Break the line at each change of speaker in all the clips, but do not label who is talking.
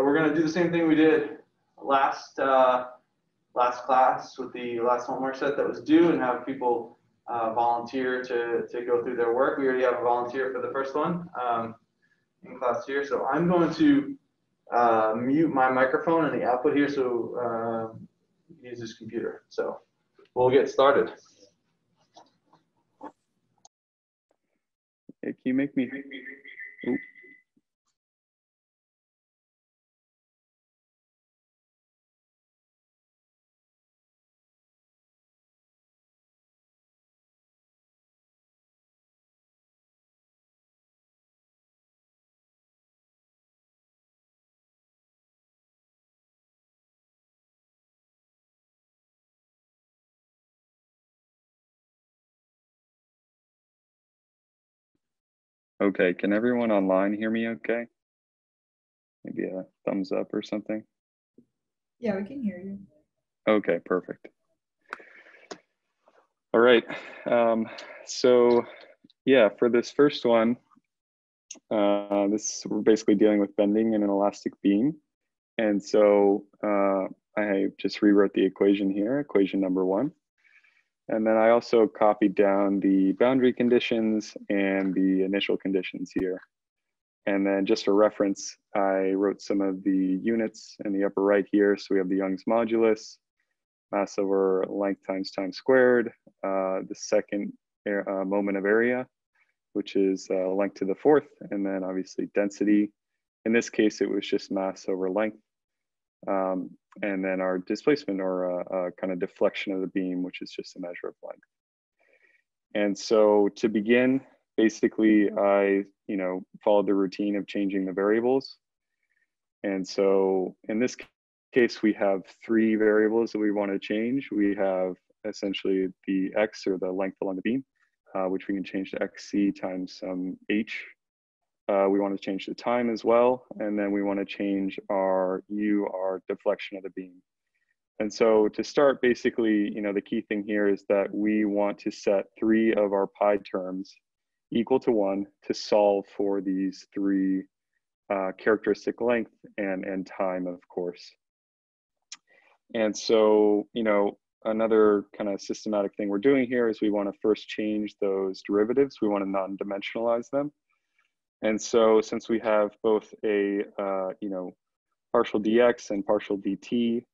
we're going to do the same thing we did last uh, last class with the last homework set that was due and have people uh, volunteer to, to go through their work. We already have a volunteer for the first one um, in class here. So I'm going to uh, mute my microphone and the output here so uh, use this computer. So we'll get started.
Hey, can you make me? Ooh. Okay, can everyone online hear me okay? Maybe a thumbs up or something?
Yeah, we can hear you.
Okay, perfect. All right, um, so yeah, for this first one, uh, this we're basically dealing with bending in an elastic beam. And so uh, I just rewrote the equation here, equation number one. And then I also copied down the boundary conditions and the initial conditions here. And then just for reference, I wrote some of the units in the upper right here. So we have the Young's modulus, mass over length times time squared, uh, the second uh, moment of area, which is uh, length to the fourth, and then obviously density. In this case, it was just mass over length. Um, and then our displacement or a, uh, a kind of deflection of the beam, which is just a measure of length. And so to begin, basically I, you know, followed the routine of changing the variables. And so in this case, we have three variables that we want to change. We have essentially the x or the length along the beam, uh, which we can change to xc times some h uh, we want to change the time as well. And then we want to change our U, our deflection of the beam. And so to start, basically, you know, the key thing here is that we want to set three of our pi terms equal to one to solve for these three uh, characteristic length and, and time, of course. And so, you know, another kind of systematic thing we're doing here is we want to first change those derivatives. We want to non-dimensionalize them. And so since we have both a, uh, you know, partial dx and partial dt,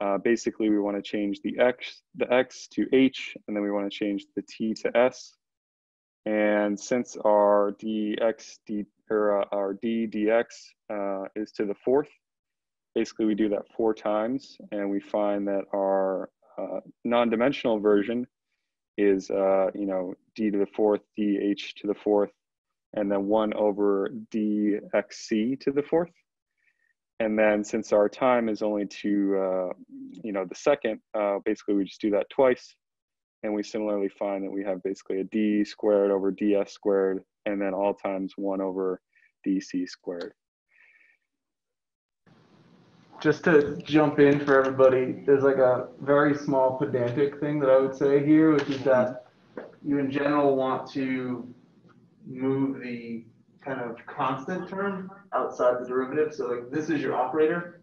uh, basically we want to change the x, the x to h, and then we want to change the t to s. And since our dx, d, or uh, our d dx uh, is to the fourth, basically we do that four times, and we find that our uh, non-dimensional version is, uh, you know, d to the fourth, dh to the fourth, and then 1 over dxc to the fourth. And then since our time is only to, uh, you know, the second, uh, basically we just do that twice. And we similarly find that we have basically a d squared over ds squared, and then all times 1 over dc squared.
Just to jump in for everybody, there's like a very small pedantic thing that I would say here, which is that you in general want to move the kind of constant term outside the derivative. So like this is your operator.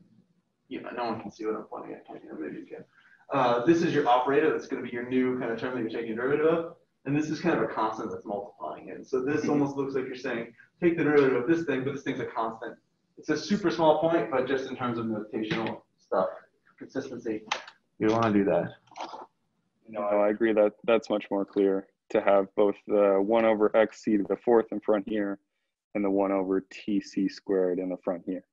You know, no one can see what I'm pointing at. Can you? Maybe you can. Uh, this is your operator. That's going to be your new kind of term that you're taking a derivative of. And this is kind of a constant that's multiplying it. So this almost looks like you're saying, take the derivative of this thing, but this thing's a constant. It's a super small point, but just in terms of notational stuff, consistency, you want to do that.
No, I agree that that's much more clear to have both the 1 over xc to the fourth in front here and the 1 over tc squared in the front here.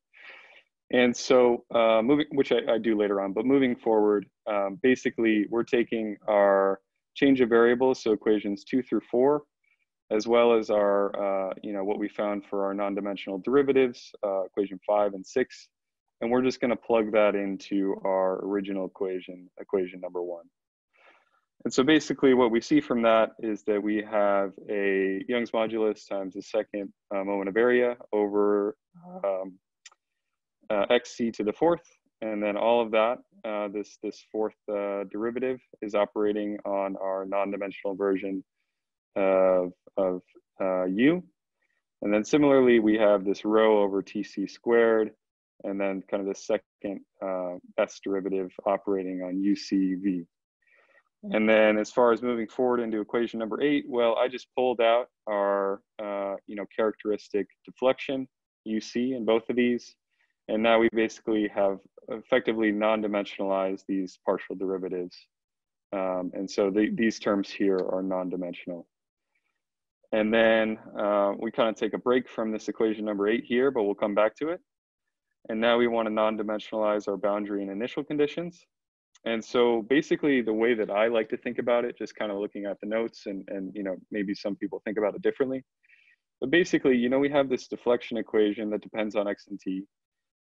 And so uh, moving, which I, I, do later on, but moving forward, um, basically we're taking our change of variables, so equations two through four, as well as our, uh, you know, what we found for our non-dimensional derivatives, uh, equation five and six, and we're just gonna plug that into our original equation, equation number one. And so basically what we see from that is that we have a Young's modulus times the second uh, moment of area over um, uh, xc to the fourth. And then all of that, uh, this, this fourth uh, derivative is operating on our non-dimensional version of, of uh, u. And then similarly, we have this rho over tc squared and then kind of the second uh, S derivative operating on UCV. And then as far as moving forward into equation number eight, well, I just pulled out our, uh, you know, characteristic deflection UC in both of these. And now we basically have effectively non-dimensionalized these partial derivatives. Um, and so the, these terms here are non-dimensional. And then uh, we kind of take a break from this equation number eight here, but we'll come back to it. And now we want to non-dimensionalize our boundary and initial conditions. And so basically the way that I like to think about it, just kind of looking at the notes and, and you know, maybe some people think about it differently. But basically, you know, we have this deflection equation that depends on x and t.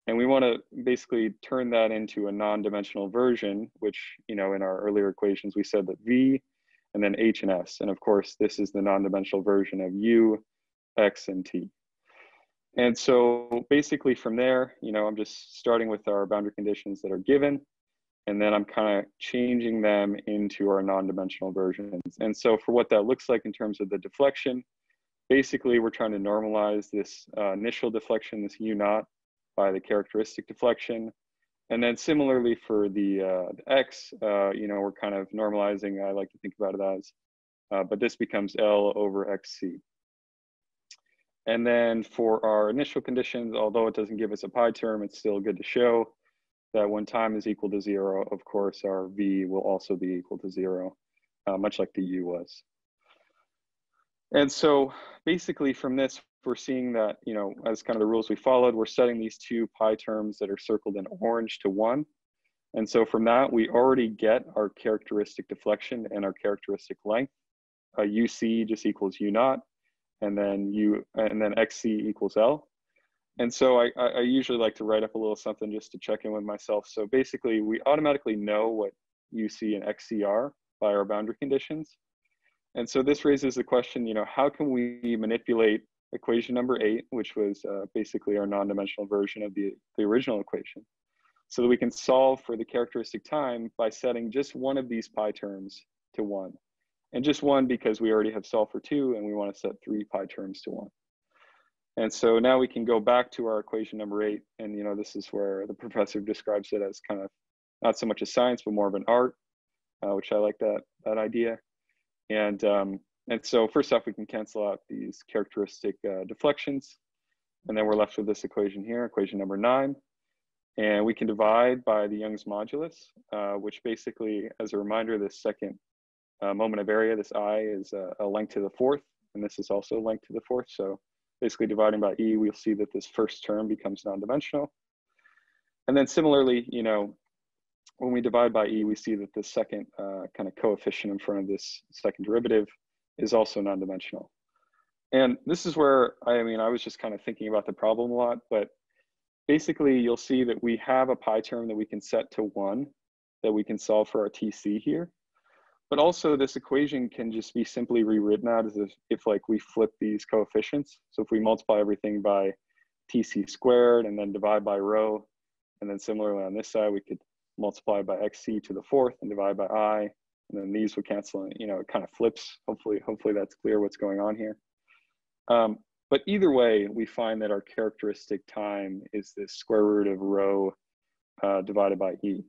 And we want to basically turn that into a non-dimensional version, which, you know, in our earlier equations, we said that v and then h and s. And of course, this is the non-dimensional version of u, x, and t. And so basically from there, you know, I'm just starting with our boundary conditions that are given and then I'm kind of changing them into our non-dimensional versions. And so for what that looks like in terms of the deflection, basically we're trying to normalize this uh, initial deflection, this U naught, by the characteristic deflection. And then similarly for the, uh, the X, uh, you know, we're kind of normalizing, I like to think about it as, uh, but this becomes L over XC. And then for our initial conditions, although it doesn't give us a pi term, it's still good to show that when time is equal to zero, of course, our v will also be equal to zero, uh, much like the u was. And so basically from this, we're seeing that, you know, as kind of the rules we followed, we're setting these two pi terms that are circled in orange to one. And so from that, we already get our characteristic deflection and our characteristic length. Uh, UC just equals U naught, and then U, and then XC equals L. And so I, I usually like to write up a little something just to check in with myself. So basically, we automatically know what UC and XC are by our boundary conditions. And so this raises the question, you know, how can we manipulate equation number eight, which was uh, basically our non-dimensional version of the, the original equation, so that we can solve for the characteristic time by setting just one of these pi terms to one. And just one because we already have solved for two and we want to set three pi terms to one. And so now we can go back to our equation number eight. And, you know, this is where the professor describes it as kind of not so much a science, but more of an art, uh, which I like that, that idea. And, um, and so first off, we can cancel out these characteristic uh, deflections. And then we're left with this equation here, equation number nine. And we can divide by the Young's modulus, uh, which basically, as a reminder, this second uh, moment of area, this I is a, a length to the fourth, and this is also length to the fourth. So basically dividing by e, we'll see that this first term becomes non-dimensional. And then similarly, you know, when we divide by e, we see that the second uh, kind of coefficient in front of this second derivative is also non-dimensional. And this is where, I mean, I was just kind of thinking about the problem a lot, but basically you'll see that we have a pi term that we can set to one that we can solve for our TC here. But also this equation can just be simply rewritten out as if, if like we flip these coefficients. So if we multiply everything by TC squared and then divide by rho, and then similarly on this side, we could multiply by XC to the fourth and divide by I, and then these would cancel and, you know, it kind of flips. Hopefully, hopefully that's clear what's going on here. Um, but either way, we find that our characteristic time is this square root of rho uh, divided by E.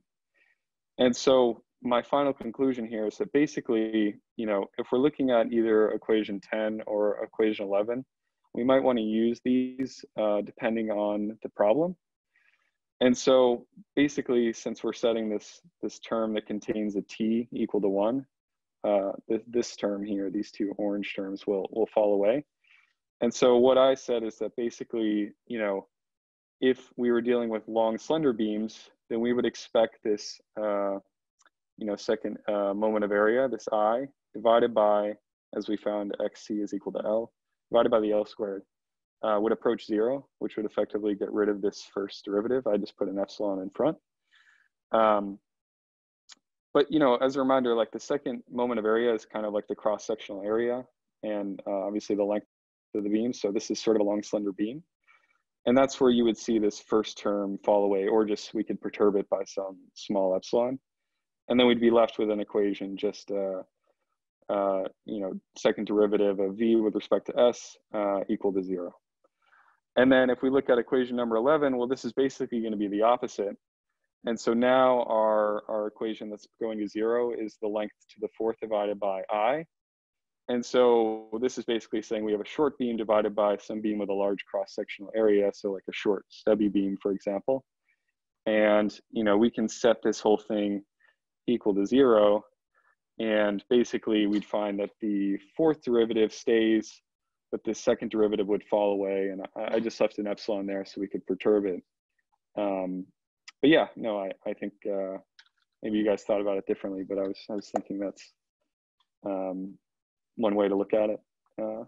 And so my final conclusion here is that basically, you know, if we're looking at either equation 10 or equation 11, we might want to use these uh, depending on the problem. And so basically, since we're setting this, this term that contains a t equal to one, uh, th this term here, these two orange terms will, will fall away. And so what I said is that basically, you know, if we were dealing with long slender beams, then we would expect this uh, you know, second uh, moment of area, this i, divided by, as we found, xc is equal to L, divided by the L squared, uh, would approach zero, which would effectively get rid of this first derivative. I just put an epsilon in front. Um, but, you know, as a reminder, like the second moment of area is kind of like the cross-sectional area and uh, obviously the length of the beam. So this is sort of a long slender beam. And that's where you would see this first term fall away, or just we could perturb it by some small epsilon and then we'd be left with an equation just uh, uh, you know second derivative of v with respect to s uh, equal to zero And then if we look at equation number 11, well, this is basically going to be the opposite. And so now our, our equation that's going to zero is the length to the fourth divided by i. And so this is basically saying we have a short beam divided by some beam with a large cross-sectional area. So like a short stubby beam, for example. And, you know, we can set this whole thing equal to zero. And basically we'd find that the fourth derivative stays, but the second derivative would fall away. And I, I just left an epsilon there so we could perturb it. Um, but yeah, no, I, I think uh, maybe you guys thought about it differently, but I was, I was thinking that's um, one way to look at it. Uh,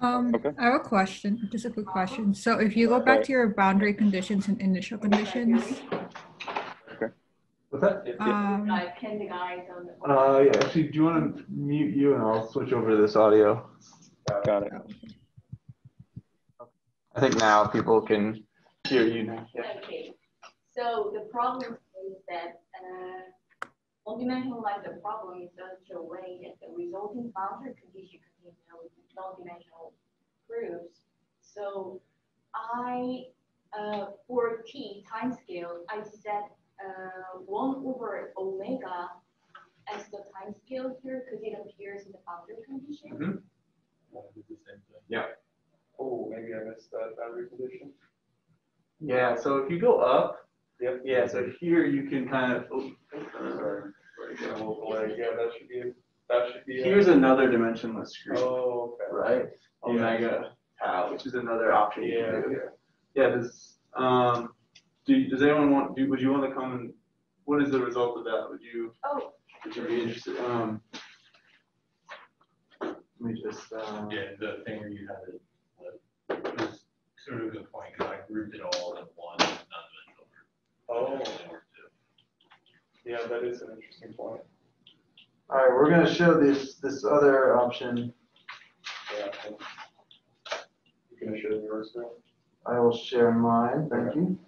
Um,
Okay.
I have a question, just a quick question. So if you go back
Right.
to your boundary conditions and initial conditions, okay.
What's that?
um,
like can the guys on the.
Uh, yeah, actually, do you want to mute you and I'll switch over to this audio?
got it.
I think now people can hear you now. Yeah.
Okay, so the problem is that, uh, one-dimensional like the problem is such a way that the resulting boundary condition contains no non-dimensional groups. So I, uh, for t time scale, I set, uh, one over omega as the time scale here because it appears in the boundary condition. Yeah.
Oh, maybe I missed that boundary condition.
Yeah, so if you go up,
Yep.
yeah, so here you can kind of, oh,
Sorry. Yeah, that should be, that should be.
here's another dimensionless screen,
Oh, okay.
right? Omega tau, which is another option. you can
Yeah.
do. Yeah, does, um, do, does anyone want, do, would you want to come and, what is the result of that? Would you,
Oh,
would you be interested, um? Let me just, uh.
Yeah, the thing where you had it, it was sort of a good point, because I grouped it all in one non-dimensional group.
Oh,
It only worked two.
yeah, that is an interesting point.
All right, we're gonna show this, this other option.
Yeah. You gonna show yours now?
I will share mine, thank you.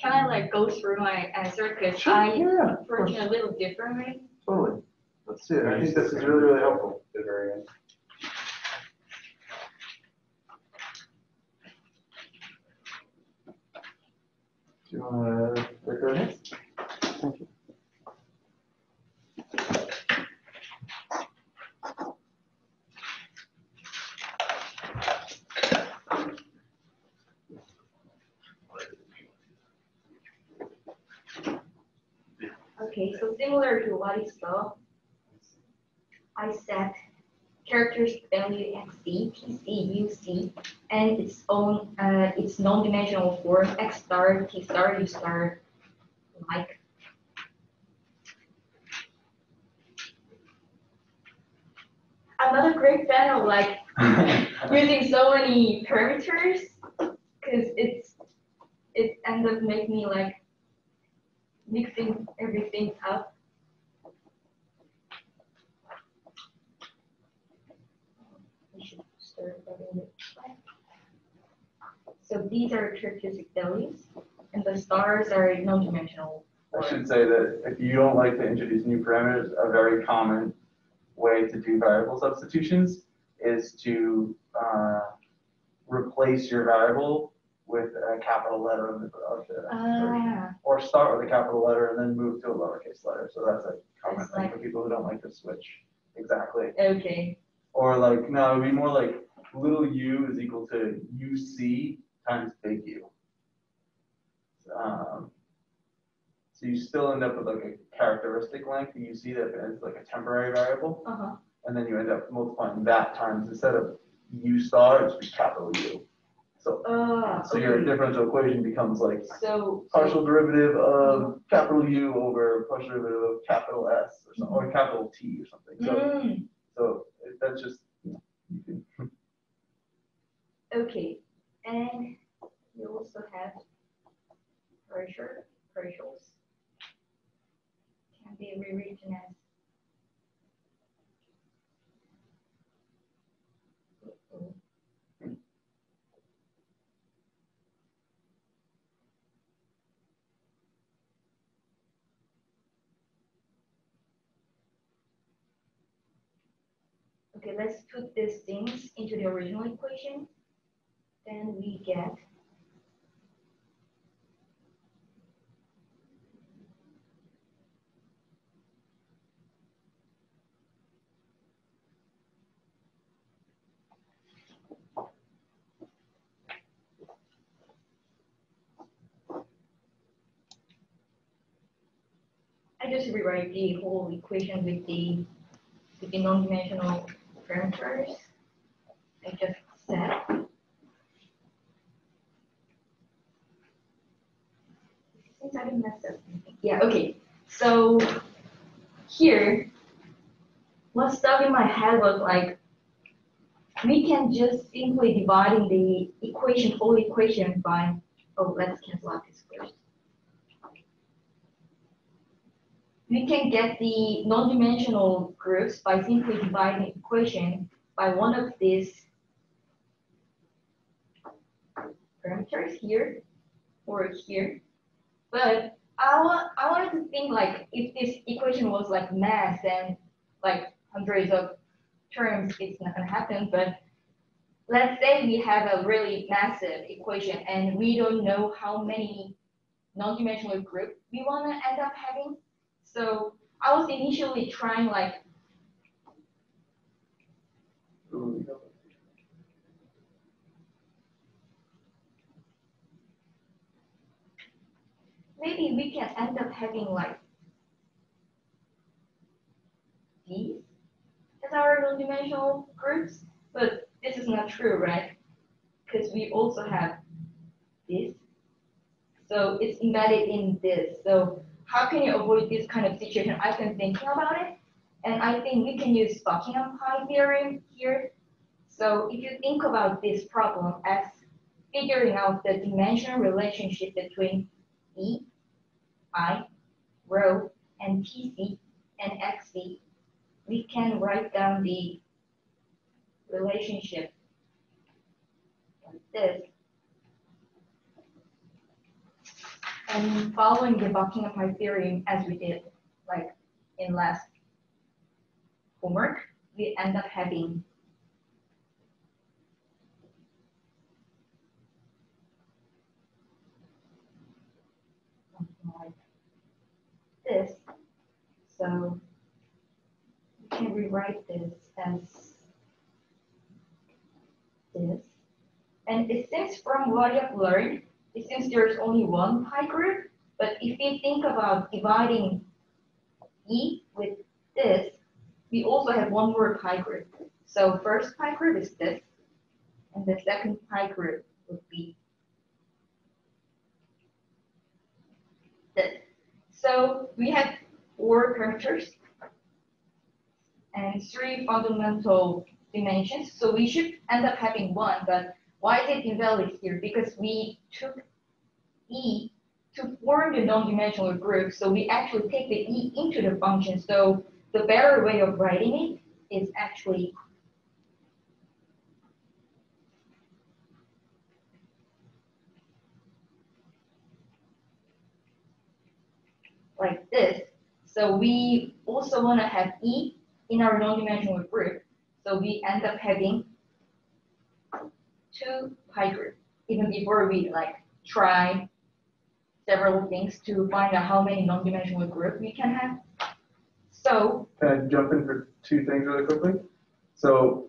can I like go through my answer because
Sure,
I
yeah, of
approach
course,
it a little differently?
totally. Let's see it, I think this is really, really helpful.
The very end.
Do you wanna record it?
Okay, so similar to what is you saw, I set characters value xc, tc, uc, and its own, uh, its non-dimensional form x star, t star, u star, like. I'm not a great fan of like using so many parameters, because it's, it ends up making me like mixing everything up. We should start by doing it this way. So these are characteristic values, and the stars are non-dimensional.
I should say that if you don't like to introduce new parameters, a very common way to do variable substitutions is to uh, replace your variable with a capital letter of the, of the.
Ah,
Or start with a capital letter and then move to a lowercase letter. So that's a common thing
like-
for people who don't like to switch. Exactly.
okay,
Or like, no, it'd be more like little u is equal to uc times big U. Um, so you still end up with like a characteristic length, and you see that it's like a temporary variable,
uh-huh,
and then you end up multiplying that times, instead of u star, it's just capital U. So,
uh,
so your differential equation becomes like
So.
partial derivative of capital U over partial derivative of capital S, or something, or capital T or something. So,
Mm,
so that's just, you know,
okay, and you also have pressure, pressures. Rewritten as. Okay, let's put these things into the original equation. Then we get just rewrite the whole equation with the with the non-dimensional parameters. I just set. Since I didn't mess up. Yeah, okay. So here, what stuck in my head was like, we can just simply dividing the equation, whole equation by, oh, let's cancel out this. We can get the non-dimensional groups by simply dividing the equation by one of these parameters here or here. But I want I wanted to think like if this equation was like mass and like hundreds of terms, it's not gonna happen. But let's say we have a really massive equation and we don't know how many non-dimensional group we wanna end up having. So I was initially trying like maybe we can end up having like these as our non-dimensional groups, but this is not true, right? Because we also have this. So it's embedded in this. So how can you avoid this kind of situation? I've been thinking about it, and I think we can use Buckingham Pi theorem here. So if you think about this problem as figuring out the dimensional relationship between E, I, rho, and TC, and XC, we can write down the relationship like this. And following the Buckingham Pi theorem as we did like in last homework, we end up having something like this. So we can rewrite this as this. And it seems from what I've learned, it seems there's only one pi group, but if we think about dividing E with this, we also have one more pi group. So first pi group is this, and the second pi group would be this. So we have four parameters and three fundamental dimensions. So we should end up having one, but why is it invalid here? Because we took E to form the non-dimensional group. So we actually take the E into the function. So the better way of writing it is actually like this. So we also want to have E in our non-dimensional group. So we end up having two pi group, even before we like try several things to find out how many non-dimensional group we can have. So
Can I jump in for two things really quickly? So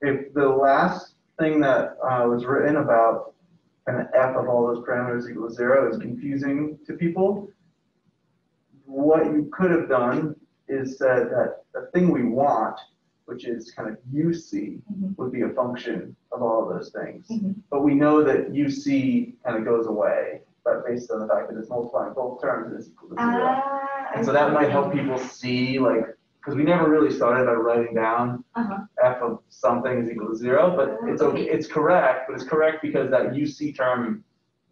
if the last thing that uh, was written about of f of all those parameters equals zero is confusing to people, what you could have done is said that the thing we want, which is kind of uc,
Mhm.
would be a function of all of those things.
Mhm.
But we know that uc kind of goes away, but based on the fact that it's multiplying both terms, it's equal to zero.
ah,
And so that might help people see, like, because we never really started by writing down
Uh-huh.
f of something is equal to zero, but it's okay, it's correct, but it's correct because that UC term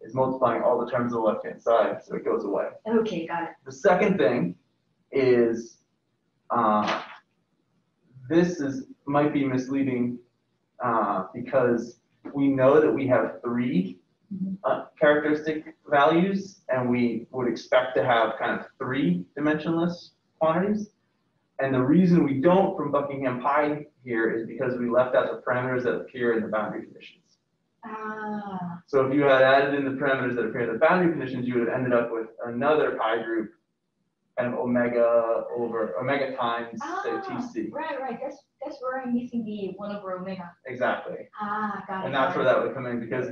is multiplying all the terms on the left-hand side, so it goes away.
Okay, got it.
The second thing is, uh, this is, might be misleading, uh, because we know that we have three
Mhm.
uh, characteristic values, and we would expect to have kind of three dimensionless quantities. And the reason we don't from Buckingham Pi here is because we left out the parameters that appear in the boundary conditions.
Ah,
So if you had added in the parameters that appear in the boundary conditions, you would have ended up with another pi group and omega over, omega times,
ah,
TC.
right, right, that's, that's where I'm missing the one over omega.
Exactly.
Ah, got it.
And that's
got
where
it.
that would come in because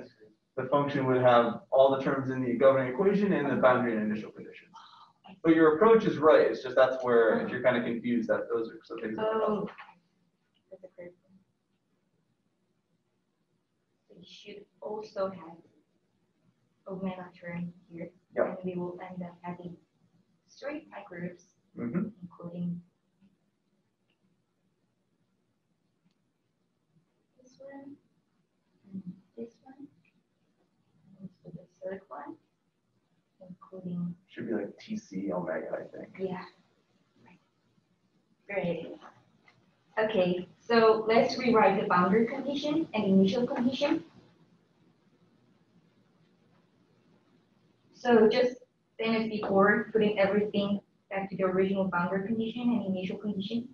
the function would have all the terms in the governing equation and the boundary and initial conditions. But your approach is right, it's just that's where, if you're kind of confused, that those are some things that
Oh. That's a great. So You should also have omega term here.
Yep.
And we will end up having three pi groups,
Mhm.
including this one, and this one, and for the third one, including
Should be like TC omega, I think.
yeah. Great. Okay, so let's rewrite the boundary condition and initial condition. So just same as before, putting everything back to the original boundary condition and initial condition.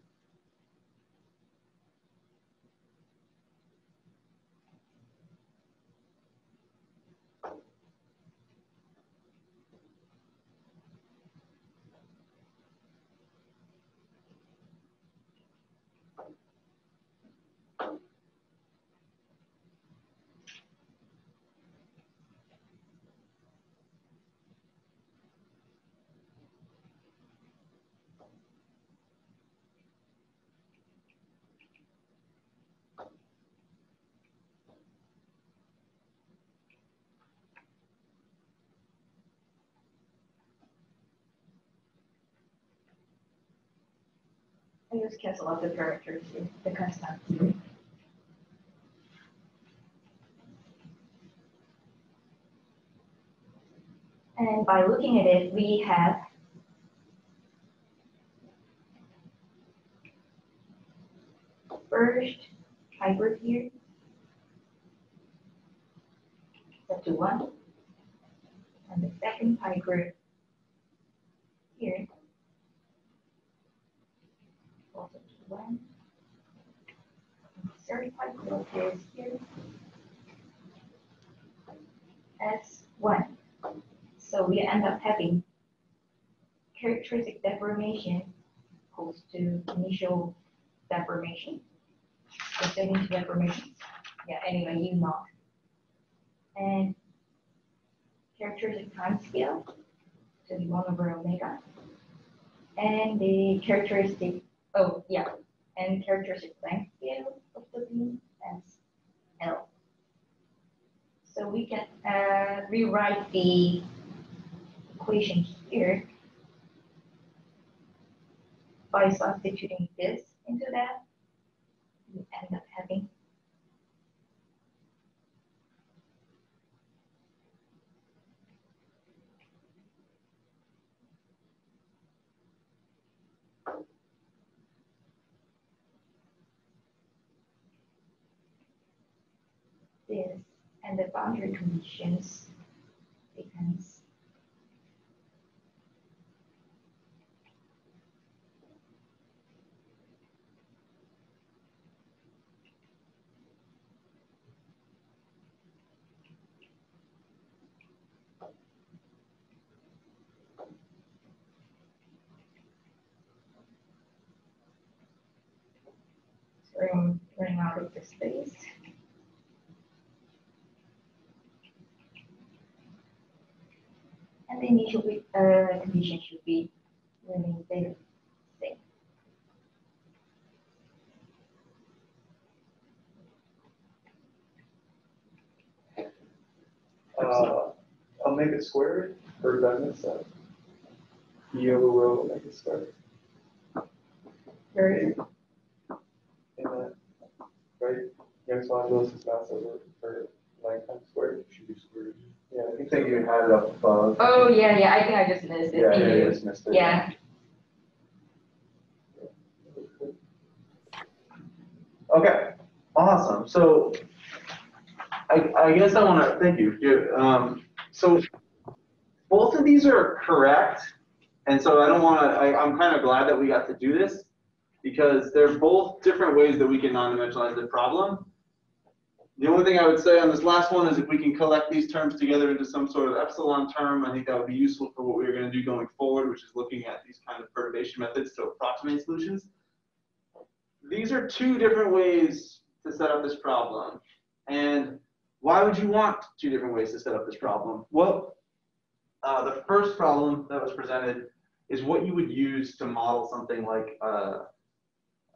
Just cancel out the characters, here, the custom. And by looking at it, we have first hybrid here. Set to one. And the second hybrid here. Also to one. And the Third hybrid is here. As one. So we end up having characteristic deformation equals to initial deformation. Second deformation. Yeah, anyway, you know. And characteristic time scale to the one over omega. And the characteristic, oh, yeah, and characteristic length scale of the beam as L. So we can uh, rewrite the equation here by substituting this into that. We end up having this and the boundary conditions depends. So I'm running out of the space. The initial uh, condition should be remain there. Same.
Uh, it squared, or did I miss that? E over rho it squared.
Very
In that, right? Young's modulus is mass over, or length times squared. Should be squared. Yeah, I think
you had it up above.
Oh, yeah, yeah, I think I just missed it.
Yeah, yeah,
Maybe.
you just missed it.
Yeah,
Okay, awesome. So I, I guess I want to, thank you. You- Um, so both of these are correct. And so I don't want to, I'm kind of glad that we got to do this. because they're both different ways that we can non-dimensionalize the problem. The only thing I would say on this last one is if we can collect these terms together into some sort of epsilon term, I think that would be useful for what we're going to do going forward, which is looking at these kind of perturbation methods to approximate solutions. These are two different ways to set up this problem. And why would you want two different ways to set up this problem? Well, uh, the first problem that was presented is what you would use to model something like uh,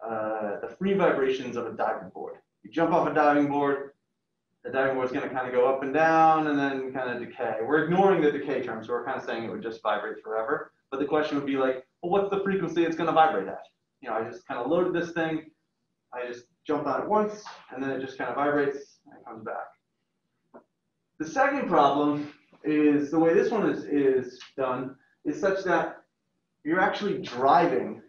uh, the free vibrations of a diving board. You jump off a diving board, the diving board is going to kind of go up and down and then kind of decay. We're ignoring the decay term, so we're kind of saying it would just vibrate forever. But the question would be like, well, what's the frequency it's going to vibrate at? You know, I just kind of loaded this thing, I just jump on it once, and then it just kind of vibrates and comes back. The second problem is the way this one is, is done is such that you're actually driving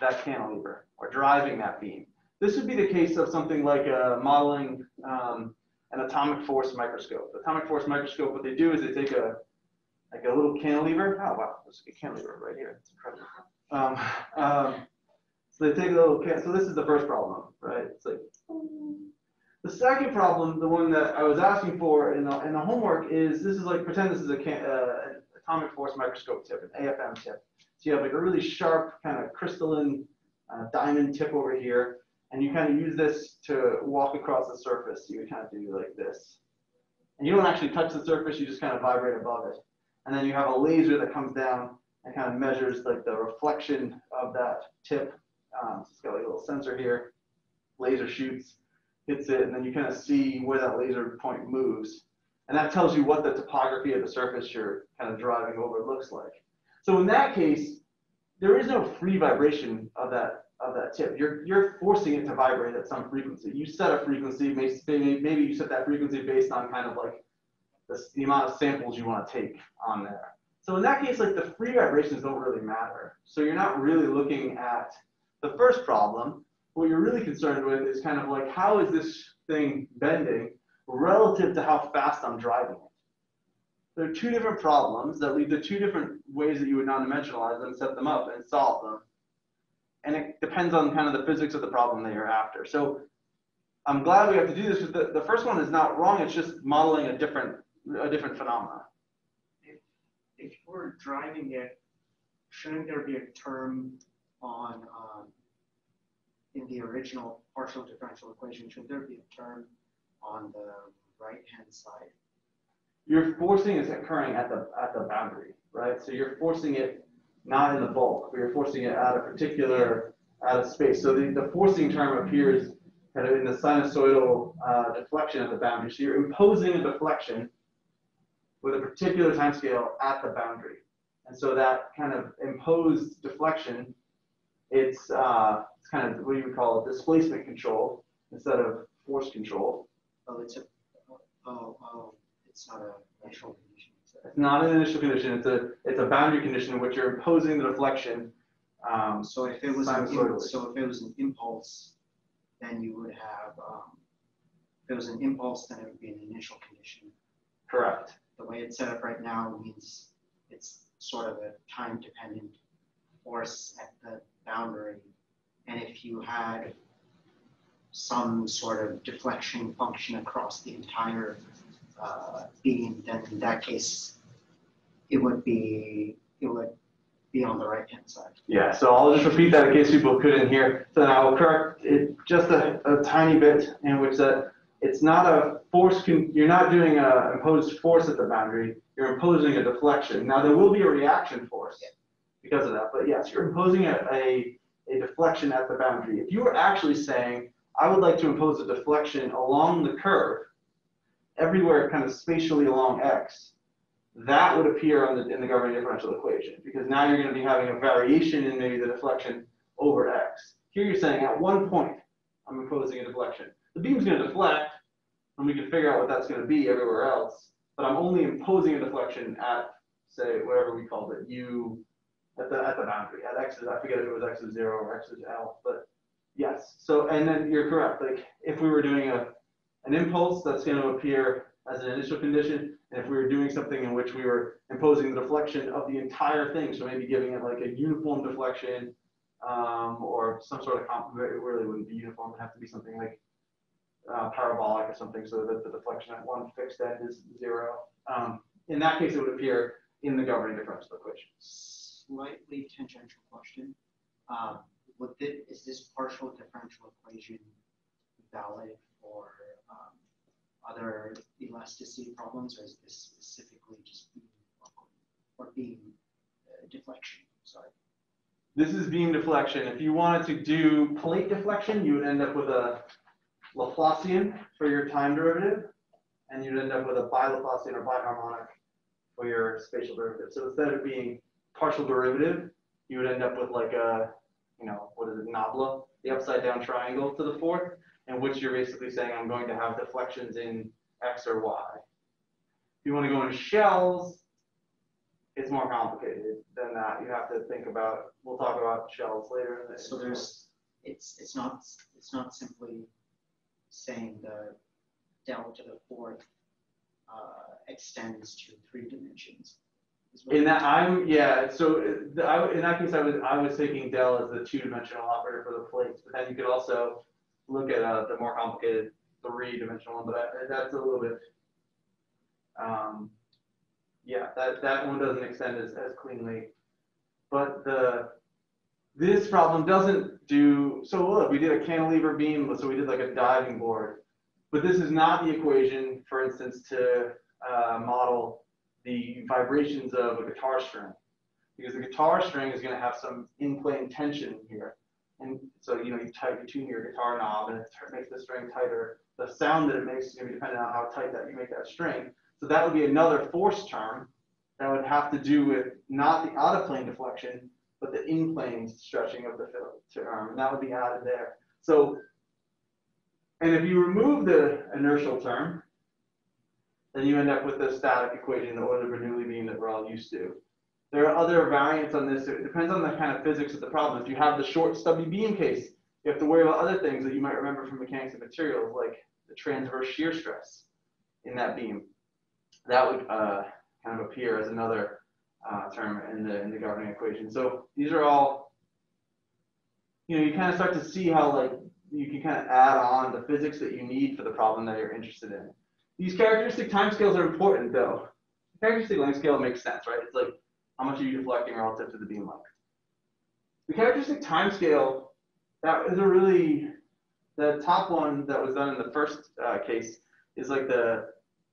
that cantilever or driving that beam. This would be the case of something like a modeling um, an atomic force microscope. Atomic force microscope, what they do is they take a like a little cantilever. Oh wow, there's a cantilever right here. It's incredible. Um, um, so they take a little can. So this is the first problem, right? It's like the second problem, the one that I was asking for in the, in the homework is this is like pretend this is a can, uh, atomic force microscope tip, an AFM tip. So you have like a really sharp kind of crystalline uh, diamond tip over here, and you kind of use this to walk across the surface. You would kind of do like this. And you don't actually touch the surface, you just kind of vibrate above it. And then you have a laser that comes down and kind of measures like the reflection of that tip. Um, so it's got like a little sensor here, laser shoots, hits it, and then you kind of see where that laser point moves. And that tells you what the topography of the surface you're kind of driving over looks like. So in that case, there is no free vibration of that of that tip. You're you're forcing it to vibrate at some frequency. You set a frequency, maybe maybe you set that frequency based on kind of like the, the amount of samples you want to take on there. So in that case, like the free vibrations don't really matter. So you're not really looking at the first problem. What you're really concerned with is kind of like how is this thing bending relative to how fast I'm driving it. There are two different problems that lead to two different ways that you would non-dimensionalize them, set them up, and solve them. And it depends on kind of the physics of the problem that you're after. So I'm glad we have to do this. because The, the first one is not wrong. It's just modeling a different a different phenomena.
If, if we're driving it, shouldn't there be a term on um, in the original partial differential equation? Should there be a term on the right hand side?
You're forcing it's occurring at the at the boundary, right? So you're forcing it not in the bulk, but you're forcing it at a particular out of space. So the, the forcing term appears kind of in the sinusoidal uh, deflection at the boundary. So you're imposing a deflection with a particular time scale at the boundary. And so that kind of imposed deflection, it's, uh, it's kind of what you would call displacement control instead of force control.
Oh, it's a, oh, oh, it's not a natural.
It's not an initial condition. It's a it's a boundary condition in which you're imposing the deflection. Um,
so if it was an so if it was an impulse, then you would have um, if it was an impulse, then it would be an initial condition.
correct.
The way it's set up right now means it's sort of a time dependent force at the boundary. And if you had some sort of deflection function across the entire uh, beam, then in that case, it would be it would be on the right hand side.
Yeah. So I'll just repeat that in case people couldn't hear. So then I will correct it just a, a tiny bit in which that it's not a force. Con- you're not doing a imposed force at the boundary. You're imposing a deflection. Now there will be a reaction force because of that. But yes, you're imposing a, a a deflection at the boundary. If you were actually saying, I would like to impose a deflection along the curve, everywhere kind of spatially along x, that would appear on the, in the governing differential equation because now you're going to be having a variation in maybe the deflection over x. Here you're saying at one point, I'm imposing a deflection. The beam's going to deflect, and we can figure out what that's going to be everywhere else, but I'm only imposing a deflection at, say, whatever we called it, u, at the, at the boundary, at x is, I forget if it was x is zero or x is L, but yes. So, and then you're correct, like if we were doing a, an impulse that's going to appear as an initial condition, and if we were doing something in which we were imposing the deflection of the entire thing, so maybe giving it like a uniform deflection um, or some sort of comp, it really wouldn't be uniform, it'd have to be something like uh, parabolic or something so that the deflection at one fixed end is zero. Um, in that case, it would appear in the governing differential equation.
Slightly tangential question. Um, would thi- is this partial differential equation valid for other elasticity problems, or is this specifically just beam or beam uh, deflection? Sorry.
This is beam deflection. If you wanted to do plate deflection, you would end up with a Laplacian for your time derivative, and you'd end up with a bi-Laplacian or biharmonic for your spatial derivative. So instead of being partial derivative, you would end up with like a, you know, what is it, nabla, the upside down triangle to the fourth, in which you're basically saying I'm going to have deflections in X or Y. If you want to go into shells, it's more complicated than that. You have to think about, we'll talk about shells later. in the-
So there's, it's, it's not, it's not simply saying the del to the fourth uh, extends to three dimensions.
In that, I'm, yeah, so uh, the- I, in that case, I was, I was taking del as the two-dimensional operator for the plates, but then you could also look at, uh, the more complicated three-dimensional one, but I- that's a little bit, um, yeah, that, that one doesn't extend as, as cleanly. But the, this problem doesn't do, so look, we did a cantilever beam, so we did like a diving board. But this is not the equation, for instance, to, uh, model the vibrations of a guitar string. Because the guitar string is going to have some in-plane tension here. And so, you know, you you tune your guitar knob and it makes the string tighter. The sound that it makes is going to be dependent on how tight that you make that string. So that would be another force term that would have to do with not the out-of-plane deflection, but the in-plane stretching of the fill- term. Um, and that would be added there. So, and if you remove the inertial term, then you end up with the static equation the Bernoulli beam that we're all used to. There are other variants on this. It depends on the kind of physics of the problem. If you have the short stubby beam case, you have to worry about other things that you might remember from mechanics of materials, like the transverse shear stress in that beam. That would uh, kind of appear as another uh, term in the, in the governing equation. So these are all, you know, you kind of start to see how like you can kind of add on the physics that you need for the problem that you're interested in. These characteristic timescales are important though. Characteristic length scale makes sense, right? It's like how much are you deflecting relative to the beam length. The characteristic timescale, that is a really, the top one that was done in the first uh, case is like the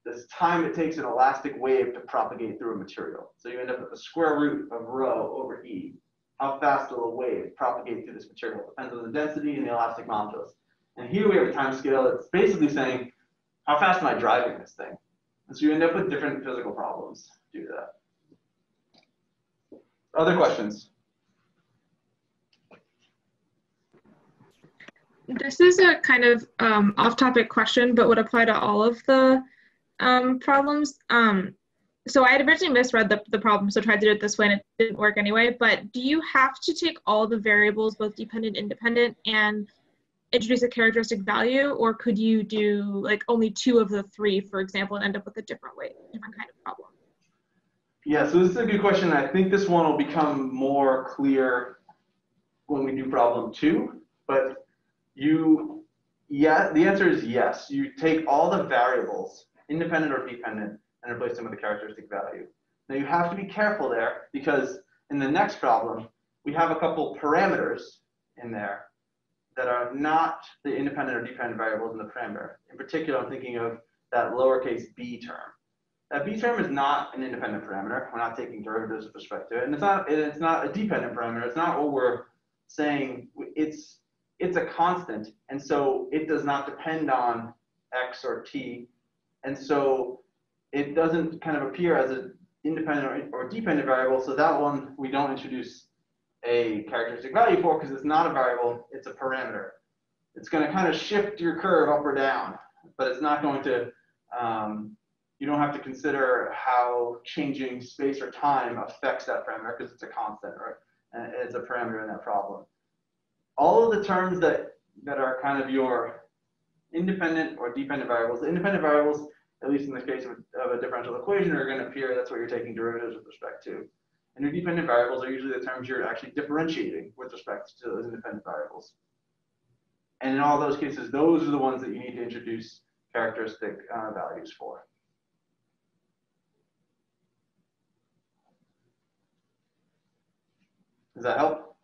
this time it takes an elastic wave to propagate through a material. So you end up with the square root of rho over e. How fast will a wave propagate through this material? Depends on the density and the elastic modulus. And here we have a time scale that's basically saying, how fast am I driving this thing? And so you end up with different physical problems due to that. Other questions?
This is a kind of um, off-topic question, but would apply to all of the um, problems. Um, so I had originally misread the, the problem, so tried to do it this way, and it didn't work anyway. But do you have to take all the variables, both dependent, and independent, and introduce a characteristic value, or could you do like only two of the three, for example, and end up with a different way, different kind of problem?
Yeah, so this is a good question. I think this one will become more clear when we do problem two, but you, yeah, the answer is yes. You take all the variables, independent or dependent, and replace them with a characteristic value. Now you have to be careful there because in the next problem, we have a couple parameters in there that are not the independent or dependent variables in the parameter. In particular, I'm thinking of that lowercase b term. That b term is not an independent parameter. We're not taking derivatives with respect to it. And it's not, it's not a dependent parameter. It's not what we're saying. It's, it's a constant. And so it does not depend on x or t. And so it doesn't kind of appear as an independent or, or dependent variable. So that one, we don't introduce a characteristic value for because it's not a variable, it's a parameter. It's going to kind of shift your curve up or down, but it's not going to, um, you don't have to consider how changing space or time affects that parameter because it's a constant or uh, it's a parameter in that problem. All of the terms that, that are kind of your independent or dependent variables, the independent variables, at least in the case of a, of a differential equation, are going to appear, that's what you're taking derivatives with respect to. And your dependent variables are usually the terms you're actually differentiating with respect to those independent variables. And in all those cases, those are the ones that you need to introduce characteristic uh, values for. Does that help?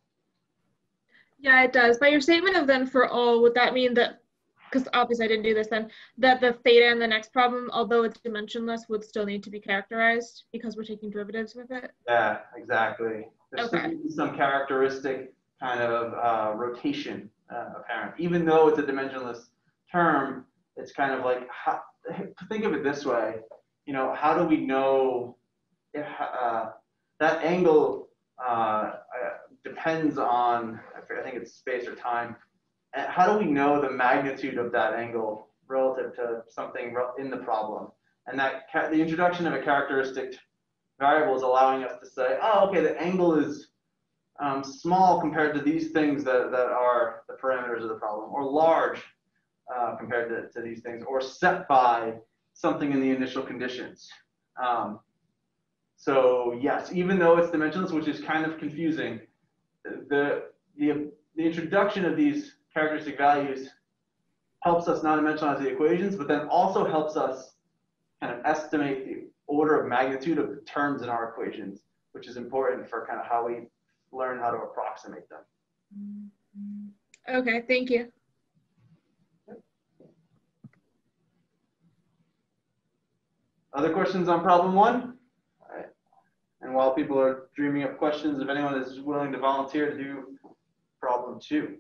Yeah, it does. By your statement of then for all, would that mean that, because obviously I didn't do this then, that the theta in the next problem, although it's dimensionless, would still need to be characterized because we're taking derivatives with it?
Yeah, exactly. There's
Okay.
some- characteristic kind of uh, rotation uh, apparent. Even though it's a dimensionless term, it's kind of like, how, think of it this way, you know, how do we know if uh, that angle uh, depends on, I think it's space or time. And how do we know the magnitude of that angle relative to something in the problem? And that the introduction of a characteristic variable is allowing us to say, oh, okay, the angle is um, small compared to these things that, that are the parameters of the problem, or large uh, compared to, to these things, or set by something in the initial conditions. Um, so yes, even though it's dimensionless, which is kind of confusing, the, the, the introduction of these characteristic values helps us non-dimensionalize the equations, but then also helps us kind of estimate the order of magnitude of the terms in our equations, which is important for kind of how we learn how to approximate them.
Okay, thank you.
Other questions on problem one? And while people are dreaming up questions, if anyone is willing to volunteer to do problem two.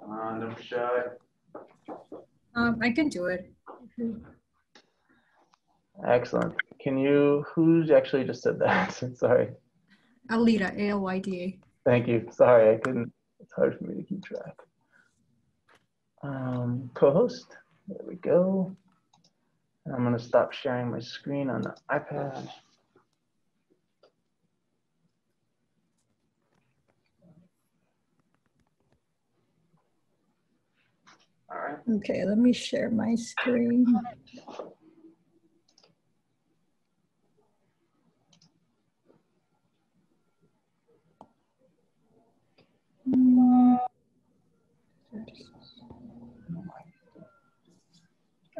Come on, shy.
Um, I can do it.
Excellent. Can you, who's actually just said that? Sorry.
Alyda, A-L-Y-D-A.
Thank you. Sorry, I couldn't, it's hard for me to keep track. Um, co-host, there we go. I'm gonna stop sharing my screen on the iPad.
Okay, let me share my screen.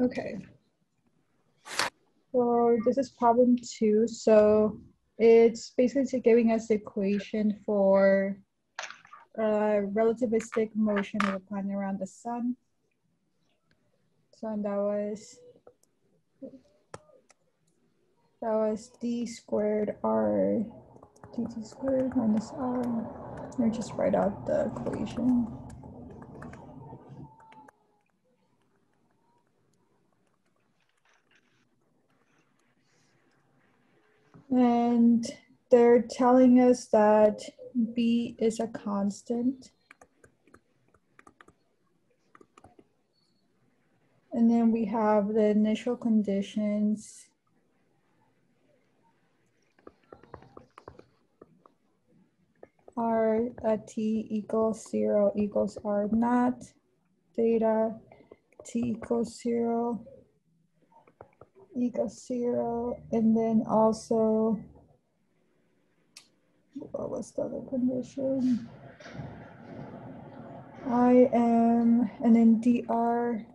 Okay. So this is problem two. So it's basically giving us the equation for uh, relativistic motion of a planet around the sun. So and that was that was d squared r dt squared minus r. Let just write out the equation. And they're telling us that b is a constant. And then we have the initial conditions. R at t equals zero equals R naught, theta t equals zero equals zero, and then also, what was the other condition? I am, and then dr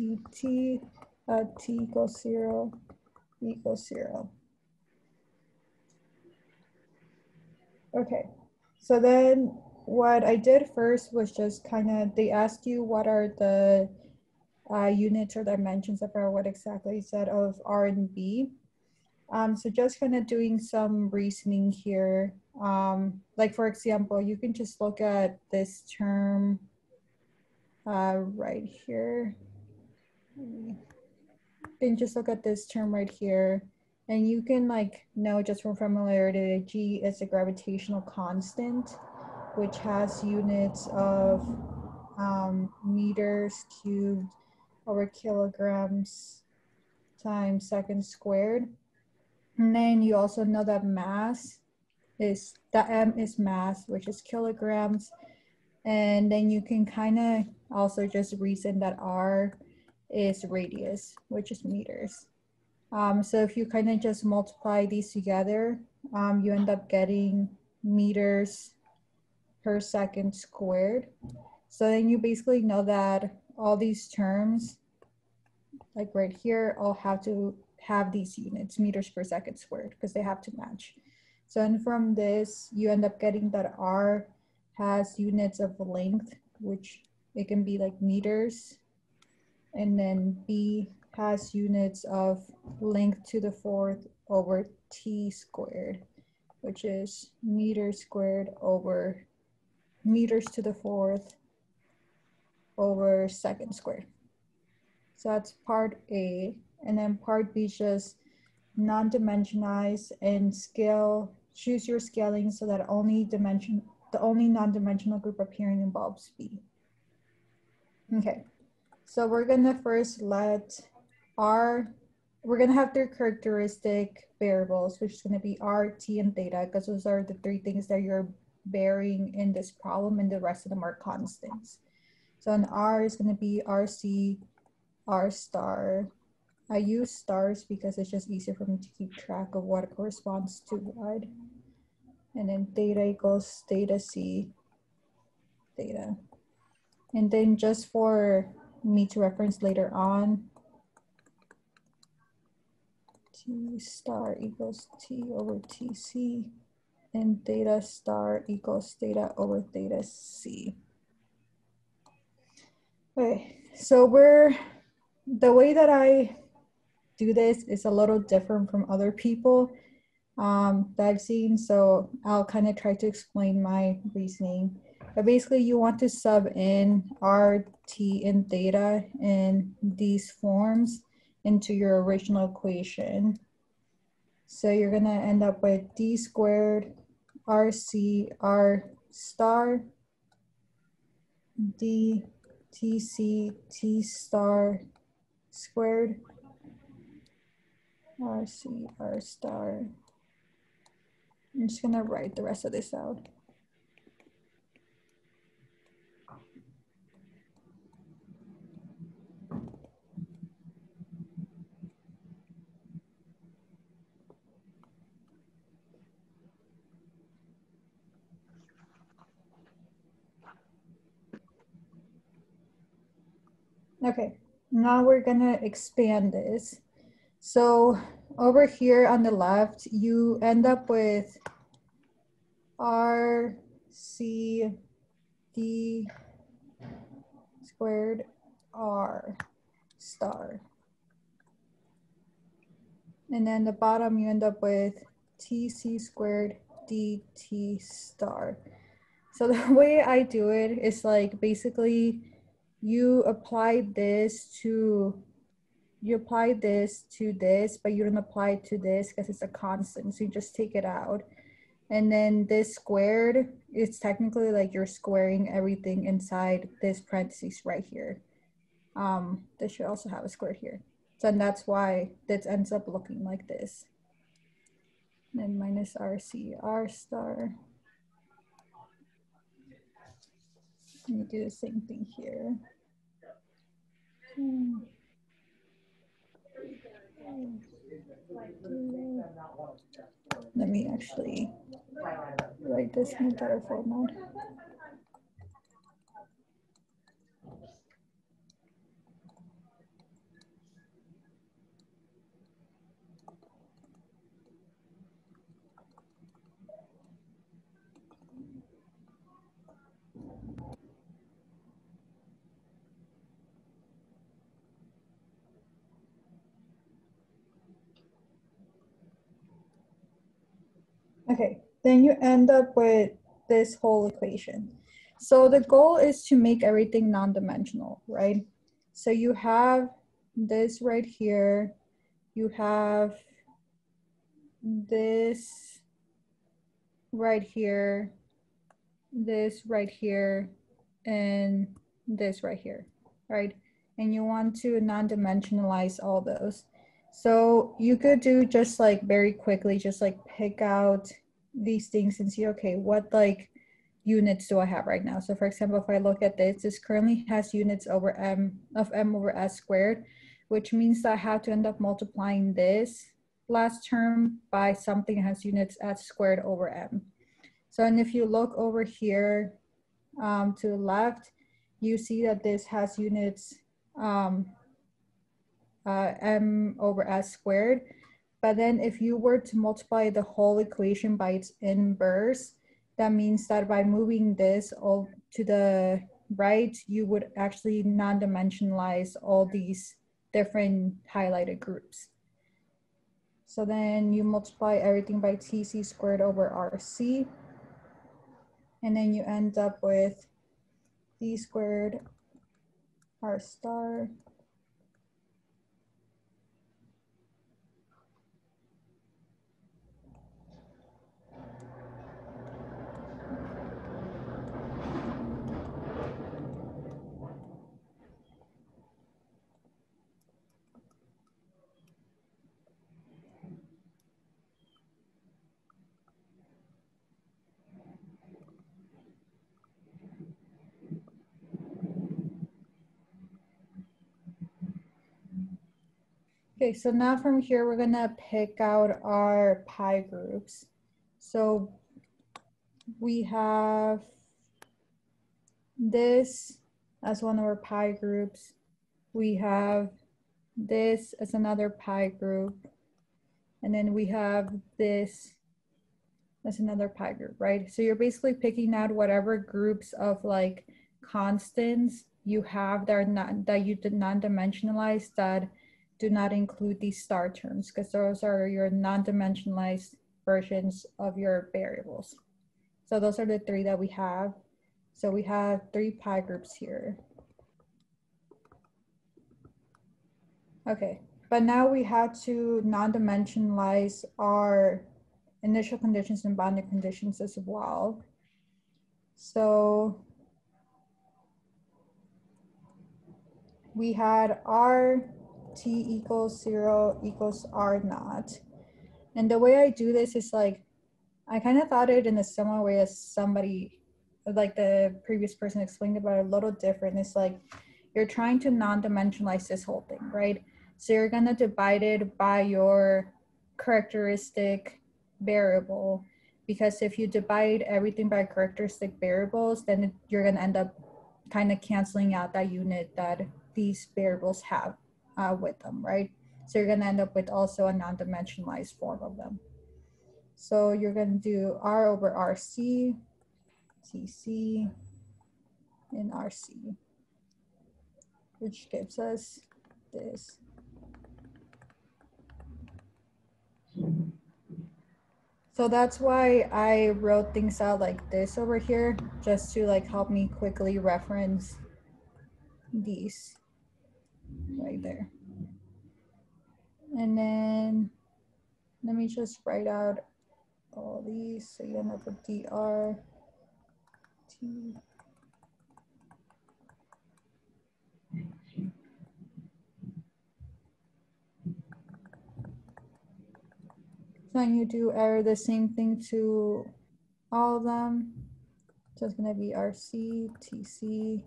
dt at t equals zero equals zero. Okay, so then what I did first was just kind of, they asked you what are the uh, units or dimensions of what exactly is that of R and B. Um, so just kind of doing some reasoning here. Um, like for example, you can just look at this term uh, right here. Can just look at this term right here. And you can like know just from familiarity that G is a gravitational constant, which has units of um, meters cubed over kilograms times seconds squared. And then you also know that mass is, the M is mass, which is kilograms. And then you can kind of also just reason that R is radius, which is meters. Um, so if you kind of just multiply these together, um, you end up getting meters per second squared. So then you basically know that all these terms, like right here, all have to have these units, meters per second squared, because they have to match. So and from this, you end up getting that R has units of length, which it can be like meters. And then B has units of length to the fourth over T squared, which is meters squared over meters to the fourth over second squared. So that's part A. And then part B just non-dimensionalize and scale, choose your scaling so that only dimension, the only non-dimensional group appearing involves B. Okay, so we're gonna first let R, we're gonna have their characteristic variables, which is gonna be R, T, and theta, because those are the three things that you're bearing in this problem and the rest of them are constants. So an R is gonna be RC, R star. I use stars because it's just easier for me to keep track of what corresponds to what. And then theta equals theta C, theta. And then just for me to reference later on, T star equals T over TC and theta star equals theta over theta C. Okay, so we're, the way that I do this is a little different from other people um, that I've seen. So I'll kind of try to explain my reasoning. But basically you want to sub in R, T, and theta in these forms into your original equation. So you're gonna end up with D squared RC R star D TC T star squared RC R star. I'm just gonna write the rest of this out. Okay, now we're gonna expand this. So over here on the left, you end up with R C D squared R star. And then the bottom you end up with TC squared DT star. So the way I do it is like basically you apply this to you apply this to this, but you don't apply it to this because it's a constant. So you just take it out. And then this squared, it's technically like you're squaring everything inside this parentheses right here. Um, this should also have a square here. So and that's why this ends up looking like this. And then minus RC, R star. Let me do the same thing here. Hmm. Let me actually write this in a better format. Okay, then you end up with this whole equation. So the goal is to make everything non-dimensional, right? So you have this right here, you have this right here, this right here, and this right here, right? And you want to non-dimensionalize all those. So you could do just like very quickly, just like pick out these things and see, okay, what like units do I have right now? So for example, if I look at this, this currently has units over m of m over s squared, which means that I have to end up multiplying this last term by something that has units s squared over m. So and if you look over here um, to the left, you see that this has units um, uh, m over s squared. But then if you were to multiply the whole equation by its inverse, that means that by moving this all to the right, you would actually non-dimensionalize all these different highlighted groups. So then you multiply everything by TC squared over RC. And then you end up with D squared R star Okay, so now from here, we're gonna pick out our pi groups. So we have this as one of our pi groups. We have this as another pi group. And then we have this as another pi group, right? So you're basically picking out whatever groups of like constants you have that are not that you did non-dimensionalize that do not include these star terms because those are your non-dimensionalized versions of your variables. So those are the three that we have. So we have three pi groups here. Okay, but now we have to non-dimensionalize our initial conditions and boundary conditions as well. So we had our t equals zero equals r naught. And the way I do this is like, I kind of thought it in a similar way as somebody, like the previous person explained it, but a little different. It's like, you're trying to non-dimensionalize this whole thing, right? So you're gonna divide it by your characteristic variable because if you divide everything by characteristic variables, then you're gonna end up kind of canceling out that unit that these variables have uh, with them, right? So you're gonna end up with also a non-dimensionalized form of them. So you're gonna do R over RC, TC, and RC, which gives us this. So that's why I wrote things out like this over here, just to like help me quickly reference these right there. And then let me just write out all these. So you end up with dr, t, So you do error the same thing to all of them. So it's gonna be RC, TC,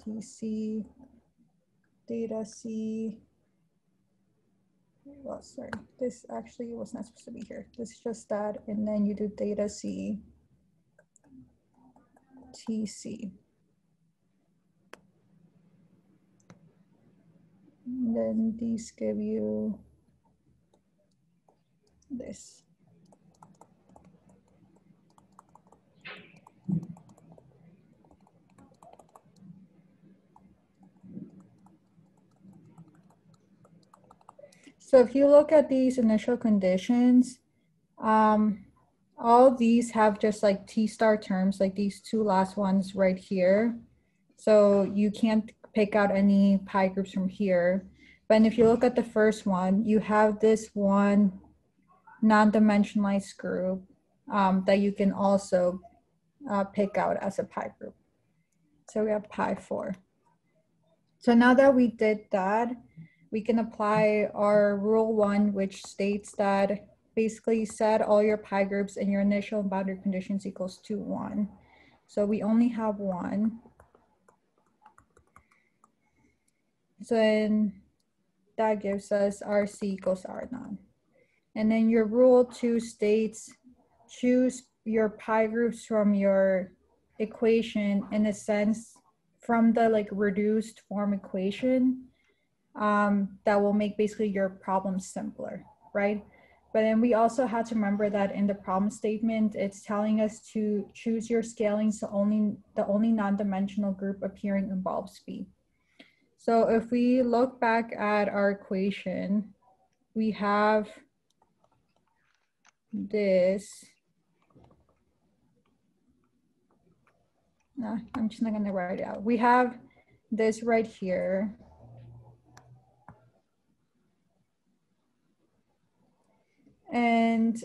TC, theta C. Well, sorry, this actually was not supposed to be here. This is just that, and then you do theta C, TC. And then these give you this. So if you look at these initial conditions, um, all these have just like T star terms, like these two last ones right here. So you can't pick out any pi groups from here. But if you look at the first one, you have this one non-dimensionalized group um, that you can also uh, pick out as a pi group. So we have pi 4. So now that we did that, we can apply our rule 1, which states that basically set all your pi groups and your initial and boundary conditions equals to 1. So we only have 1. So then that gives us RC equals R naught. And then your rule two states choose your pi groups from your equation in a sense from the like reduced form equation um, that will make basically your problem simpler, right? But then we also have to remember that in the problem statement, it's telling us to choose your scaling so only the only non-dimensional group appearing in involves B. So if we look back at our equation, we have this. No, I'm just not gonna write it out. We have this right here. And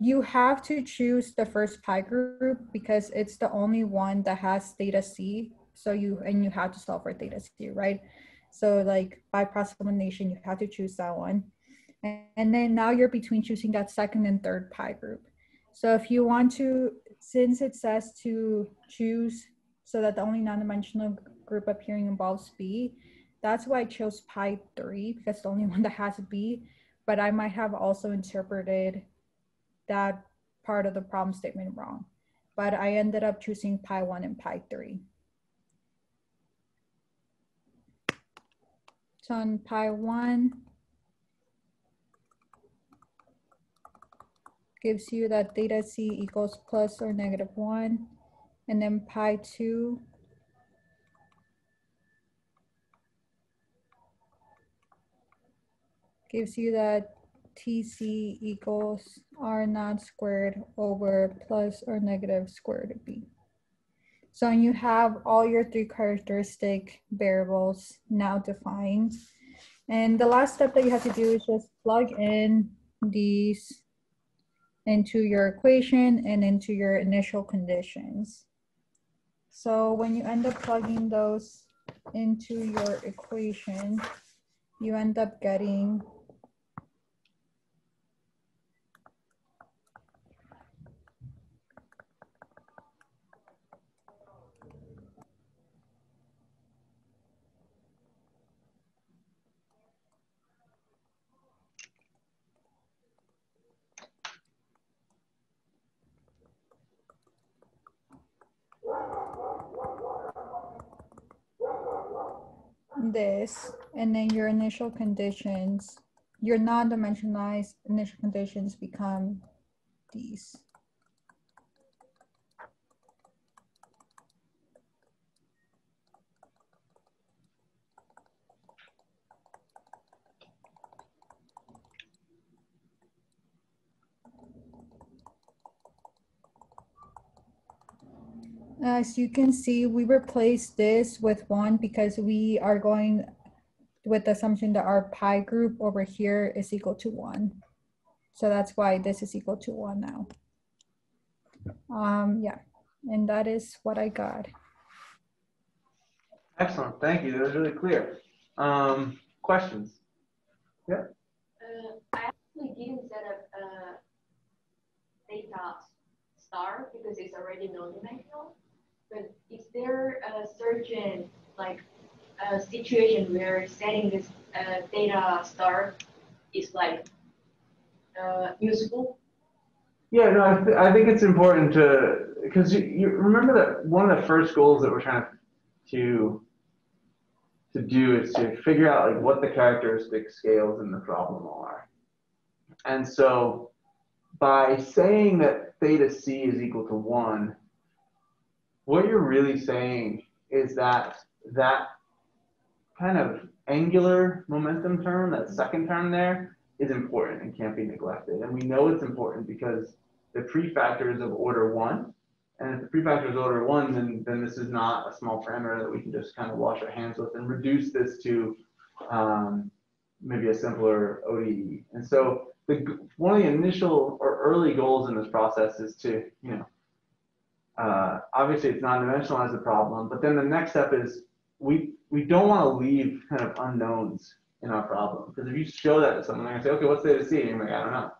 you have to choose the first pi group because it's the only one that has theta c so you, and you have to solve for theta c, right? So like by process elimination, you have to choose that one. And, then now you're between choosing that second and third pi group. So if you want to, since it says to choose so that the only non-dimensional group appearing involves B, that's why I chose pi 3 because the only one that has B, but I might have also interpreted that part of the problem statement wrong. But I ended up choosing pi 1 and pi 3. So on pi 1 gives you that theta c equals plus or negative 1. And then pi 2 gives you that tc equals r naught squared over plus or negative square root of b. So you have all your three characteristic variables now defined. And the last step that you have to do is just plug in these into your equation and into your initial conditions. So when you end up plugging those into your equation, you end up getting this, and then your initial conditions, your non-dimensionalized initial conditions become these. As you can see, we replaced this with one because we are going with the assumption that our pi group over here is equal to one. So that's why this is equal to one now. Um, yeah, and that is what I got.
Excellent, thank you. That was really clear. Um, questions? Yeah.
Uh, I actually didn't set up a theta star because it's already non-dimensional. But is there a certain like a situation where setting this uh, theta star is like uh, useful?
Yeah, no, I, th I think it's important to because you, you remember that one of the first goals that we're trying to to do is to figure out like what the characteristic scales in the problem are. And so by saying that theta c is equal to one, what you're really saying is that that kind of angular momentum term, that second term there, is important and can't be neglected. And we know it's important because the prefactor is of order one. And if the prefactor is order one, then, then this is not a small parameter that we can just kind of wash our hands with and reduce this to um, maybe a simpler ODE. And so the, one of the initial or early goals in this process is to, you know, uh, obviously it's non-dimensionalized the problem, but then the next step is we, we don't want to leave kind of unknowns in our problem. Because if you show that to someone, they're gonna say, okay, what's theta c? And you're like, I don't know.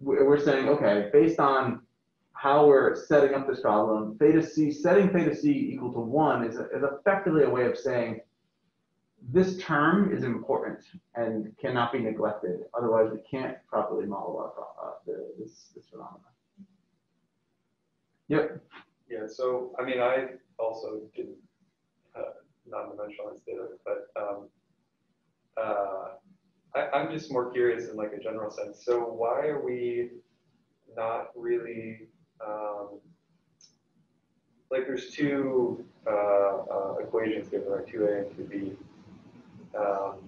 We're, saying, okay, based on how we're setting up this problem, theta c, setting theta c equal to one is, is effectively a way of saying this term is important and cannot be neglected. Otherwise, we can't properly model our, uh, the, this, this phenomenon. Yep.
Yeah, so, I mean, I also didn't, uh, non-dimensionalized theta, but, um, uh, I, I'm just more curious in like a general sense. So why are we not really, um, like there's two, uh, uh, equations given, right, two A and two B. Um,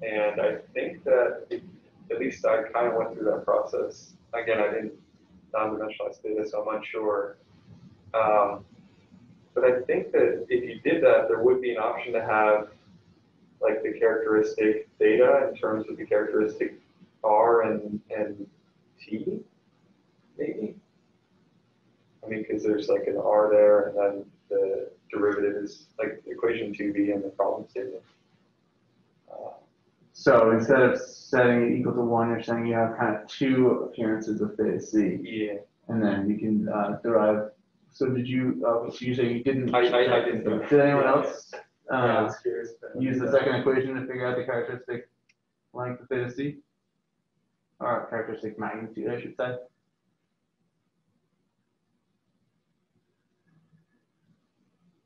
and I think that, it- at least I kind of went through that process. Again, I didn't non-dimensionalize theta, so I'm unsure. Um, but I think that if you did that, there would be an option to have like the characteristic theta in terms of the characteristic R and, and T, maybe? I mean, because there's like an R there and then the derivative is like equation 2b and the problem statement. Uh,
So instead of setting it equal to one, you're saying you have kind of two appearances of theta c,
Yeah,
and then you can uh, derive. So did you? Uh, so you say you didn't?
I- I- I didn't.
Did anyone else uh,
curious.
use the second equation to figure out the characteristic length of theta c, or characteristic magnitude, I should say?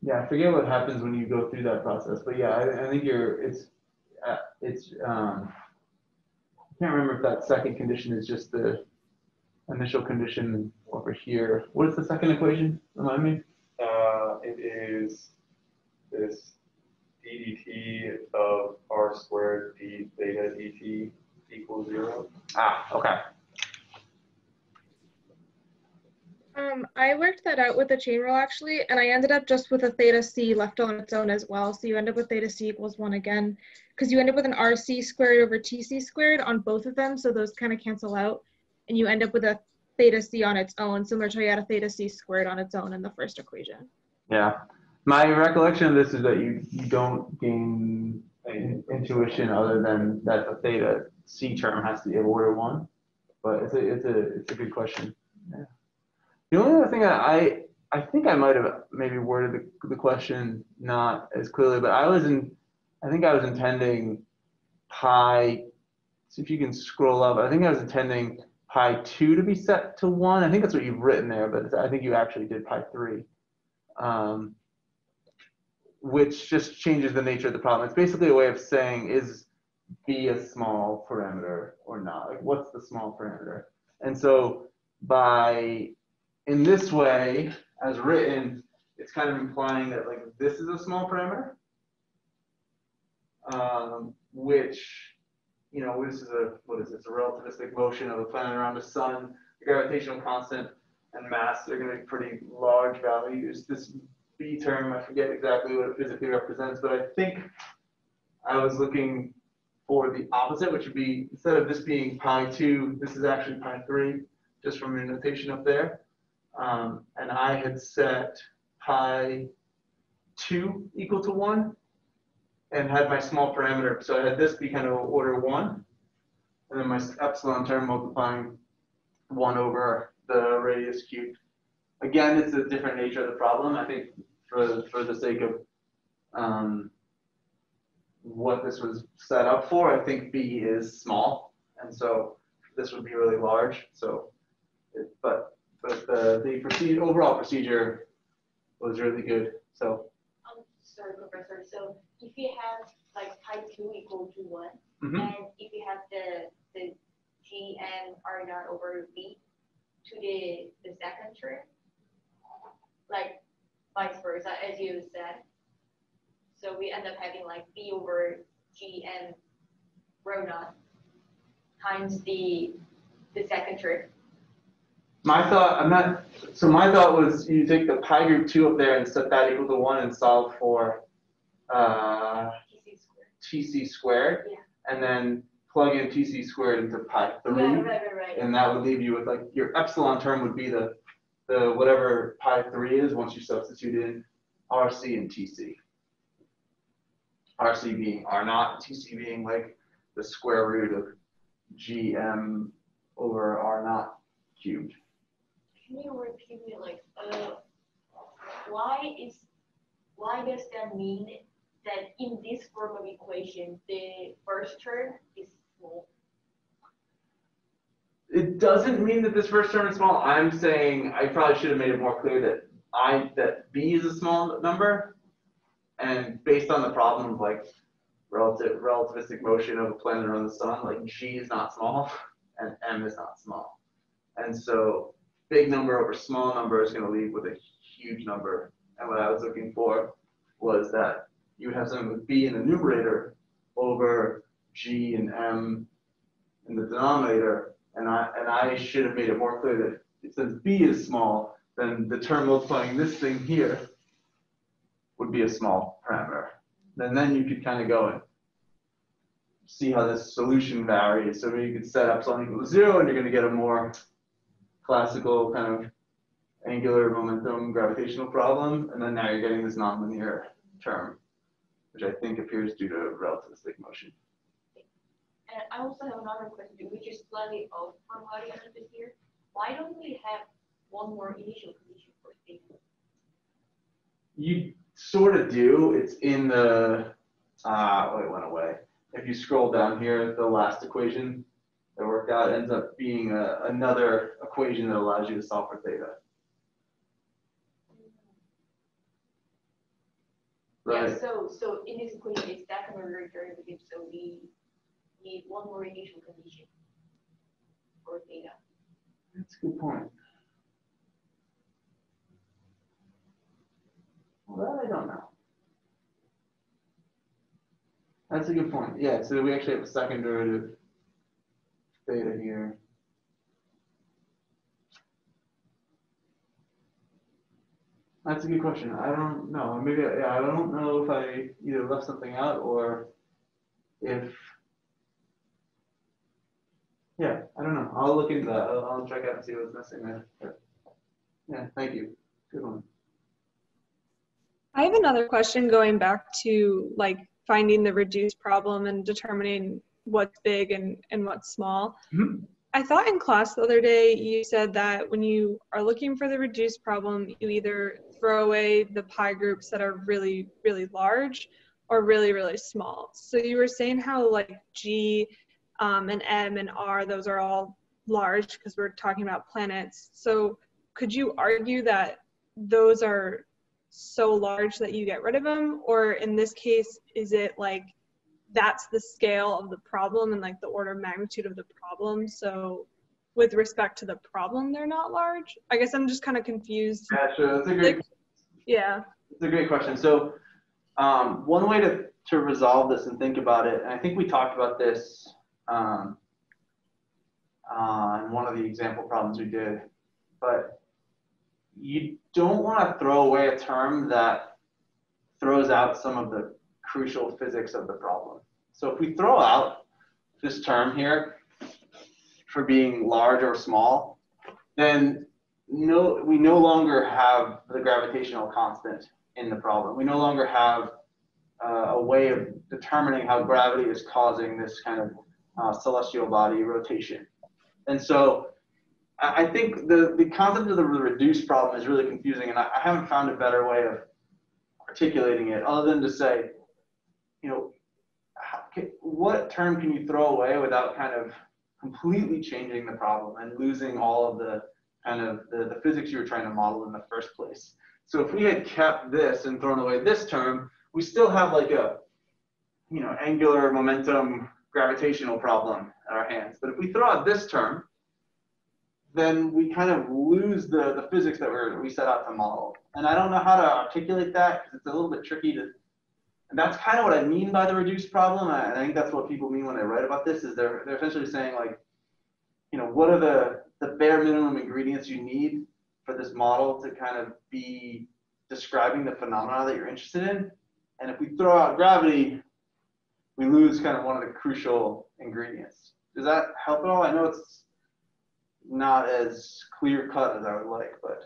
Yeah, I forget what happens when you go through that process, but yeah, I, I think you're, it's, uh, it's, um, I can't remember if that second condition is just the initial condition over here. What is the second equation? Remind me?
Uh, it is this ddt of r squared d theta dt equals zero.
Ah, okay.
Um, I worked that out with the chain rule actually, and I ended up just with a theta c left on its own as well. So you end up with theta c equals one again, because you end up with an rc squared over tc squared on both of them. So those kind of cancel out, and you end up with a theta c on its own, similar to how you had a theta c squared on its own in the first equation.
Yeah. My recollection of this is that you, you don't gain in- intuition other than that the theta c term has to be of order one. But it's a, it's a, it's a good question. Yeah. The only other thing I, I think I might have maybe worded the, the question not as clearly, but I was in, I think I was intending pi, see if you can scroll up. I think I was intending pi two to be set to one. I think that's what you've written there, but I think you actually did pi three. Um, which just changes the nature of the problem. It's basically a way of saying is B a small parameter or not? Like what's the small parameter? And so by in this way, as written, it's kind of implying that like this is a small parameter, um, which you know this is a what is this a relativistic motion of a planet around the sun. The gravitational constant and mass are going to be pretty large values. This B term, I forget exactly what it physically represents, but I think I was looking for the opposite, which would be instead of this being pi two, this is actually pi three, just from your notation up there. Um, and I had set pi two equal to one and had my small parameter. So I had this be kind of order one, and then my epsilon term multiplying one over the radius cubed. Again, it's a different nature of the problem. I think for, for the sake of um, what this was set up for, I think B is small. And so this would be really large. So, it, but, but the, the procedure, overall procedure was really good. So,
Um, sorry, Professor, so if you have like pi two equal to one,
mhm.
and if you have the, the G and R naught over B to the, the second term, like vice versa, as you said. So we end up having like B over G and rho naught times the, the second term.
My thought, I'm not, so my thought was you take the pi group two up there and set that equal to one and solve for uh,
TC squared. Yeah.
And then plug in TC squared into pi three.
Right, right, right, right.
And that would leave you with like, your epsilon term would be the, the whatever pi three is once you substitute in RC and TC. RC being R naught, TC being like the square root of GM over R naught cubed.
Can you repeat me like, uh, why is, why does that mean that in this form of equation, the first term is small?
It doesn't mean that this first term is small. I'm saying I probably should have made it more clear that I that b is a small number, and based on the problem of like relative relativistic motion of a planet around the sun, like g is not small and m is not small, and so big number over small number is going to leave with a huge number. And what I was looking for was that you would have something with b in the numerator over g and m in the denominator, and I and I should have made it more clear that since b is small, then the term multiplying this thing here would be a small parameter. And then you could kind of go and see how this solution varies. So you could set up something equal to zero, and you're going to get a more classical kind of angular momentum gravitational problem. And then now you're getting this nonlinear term, which I think appears due to relativistic motion.
And I also have another question, which is slightly off from what you understood here. Why don't we have one more initial condition for theta?
You sort of do. It's in the, uh, oh, it went away. If you scroll down here, the last equation that worked out ends up being a, another equation that allows you to solve for theta.
Yeah,
Right.
so, so in this equation, it's definitely derivative, so we need one more initial condition for theta.
That's a good point. Well, I don't know. That's a good point. Yeah, so we actually have a second derivative theta here. That's a good question. I don't know. Maybe, I- I don't know if I either left something out or if, yeah, I don't know. I'll look into that. I'll, I'll check out and see what's missing there. Yeah, thank you. Good one.
I have another question going back to like finding the reduced problem and determining what's big and, and what's small.
Mhm.
I thought in class the other day you said that when you are looking for the reduced problem, you either throw away the pi groups that are really, really large or really, really small. So you were saying how like G um, and M and R, those are all large because we're talking about planets. So could you argue that those are so large that you get rid of them or in this case is it like that's the scale of the problem and like the order of magnitude of the problem so with respect to the problem they're not large i guess i'm just kind of confused
Yeah, sure. That's a great,
Like- yeah
that's a great question. So, um, one way to, to resolve this and think about it, and I think we talked about this, um, uh, in one of the example problems we did, but you don't want to throw away a term that throws out some of the crucial physics of the problem. So if we throw out this term here for being large or small, then no, we no longer have the gravitational constant in the problem. We no longer have uh, a way of determining how gravity is causing this kind of uh, celestial body rotation. And so I think the, the concept of the reduced problem is really confusing, and I, I haven't found a better way of articulating it other than to say, you know, can, what term can you throw away without kind of completely changing the problem and losing all of the kind of the, the physics you were trying to model in the first place? So if we had kept this and thrown away this term, we still have like a, you know, angular momentum gravitational problem at our hands. But if we throw out this term, then we kind of lose the, the physics that we're, we set out to model. And I don't know how to articulate that because it's a little bit tricky to, and that's kind of what I mean by the reduced problem. And I think that's what people mean when they write about this is they're, they're essentially saying like, you know, what are the, the bare minimum ingredients you need for this model to kind of be describing the phenomena that you're interested in? And if we throw out gravity, we lose kind of one of the crucial ingredients. Does that help at all? I know it's not as clear cut as I would like, but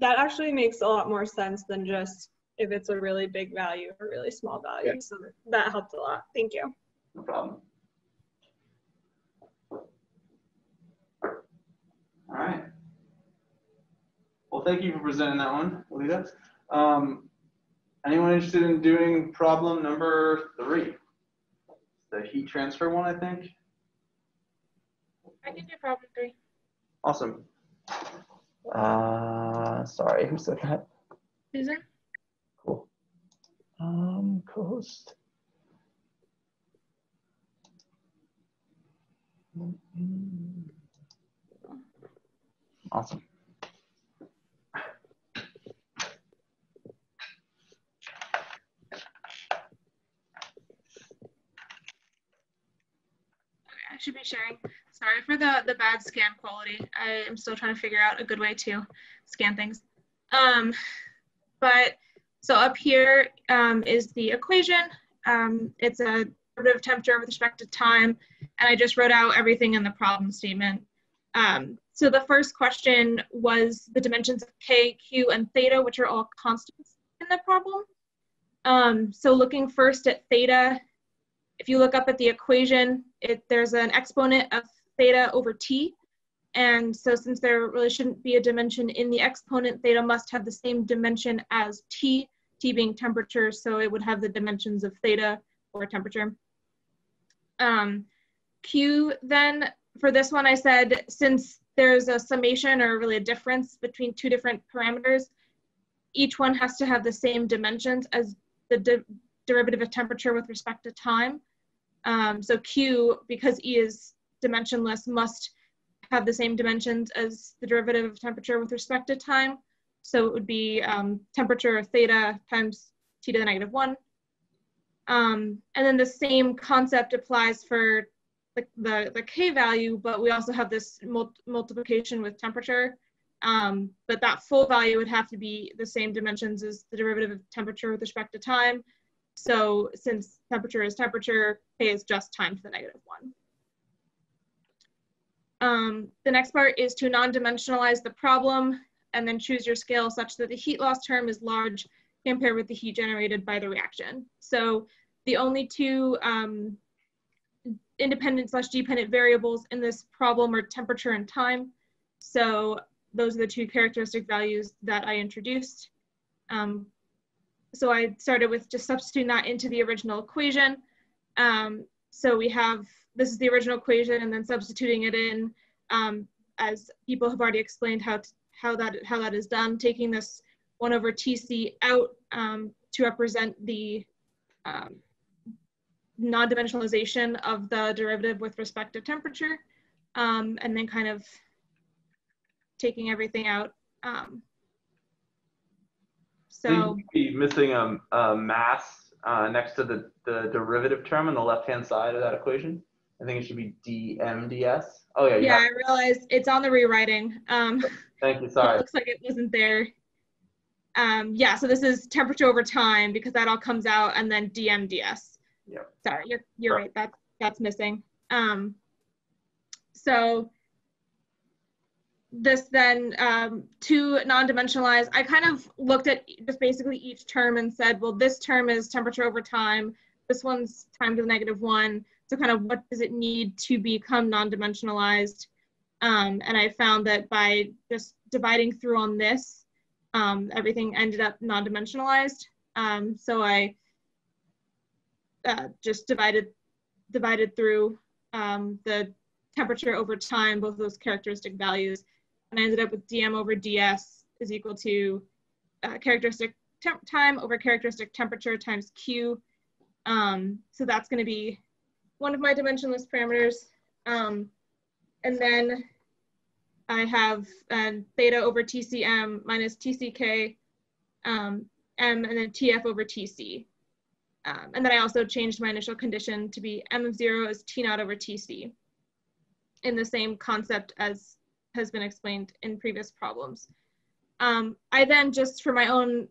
that actually makes a lot more sense than just if it's a really big value or really small value.
Yeah.
So that helped a lot. Thank you.
No problem. All right. Well, thank you for presenting that one, Alyda. Um, anyone interested in doing problem number three? The heat transfer one, I think.
I can do problem three.
Awesome. Uh, sorry, who said that?
Susan?
Cool. Um, co-host. Awesome.
I should be sharing. Sorry for the, the bad scan quality. I am still trying to figure out a good way to scan things. Um, but so up here um, is the equation. Um, it's a derivative temperature with respect to time. And I just wrote out everything in the problem statement. Um, so the first question was the dimensions of K, Q, and theta, which are all constants in the problem. Um, so looking first at theta, if you look up at the equation, it, there's an exponent of theta over t. And so since there really shouldn't be a dimension in the exponent, theta must have the same dimension as t, being temperature, so it would have the dimensions of theta or temperature. Um, Q then, for this one I said, since there's a summation or really a difference between two different parameters, each one has to have the same dimensions as the de derivative of temperature with respect to time. Um, so Q, because E is dimensionless, must have the same dimensions as the derivative of temperature with respect to time. So it would be um, temperature theta times t to the negative one. Um, and then the same concept applies for the, the, the K value, but we also have this mul multiplication with temperature. Um, but that full value would have to be the same dimensions as the derivative of temperature with respect to time. So since temperature is temperature, K is just time to the negative one. Um, the next part is to non-dimensionalize the problem and then choose your scale such that the heat loss term is large compared with the heat generated by the reaction. So the only two um, independent slash dependent variables in this problem are temperature and time. So those are the two characteristic values that I introduced. Um, so I started with just substituting that into the original equation. Um, so we have, this is the original equation and then substituting it in um, as people have already explained how, to, how, that, how that is done, taking this one over TC out um, to represent the um, non-dimensionalization of the derivative with respect to temperature, um, and then kind of taking everything out. Um, so
be missing a, a mass uh, next to the, the derivative term on the left-hand side of that equation. I think it should be dmds. Oh yeah.
yeah,
Yeah.
I realized it's on the rewriting. Um,
Thank you.
It
Sorry.
looks like it wasn't there. Um, yeah, so this is temperature over time because that all comes out and then DMDS.
Yeah.
Sorry, you're, you're right, that's, that's missing. Um, so this then, um, to non-dimensionalize, I kind of looked at just basically each term and said, well, this term is temperature over time. This one's time to the negative one. So kind of what does it need to become non-dimensionalized? Um, and I found that by just dividing through on this, um, everything ended up non-dimensionalized. Um, so I uh, just divided divided through um, the temperature over time, both of those characteristic values, and I ended up with dm over ds is equal to uh, characteristic time over characteristic temperature times q. Um, so that's going to be one of my dimensionless parameters. Um, and then I have uh, theta over TCM minus TCK, um, M, and then TF over TC. Um, and then I also changed my initial condition to be M of zero is T naught over TC in the same concept as has been explained in previous problems. Um, I then just for my own,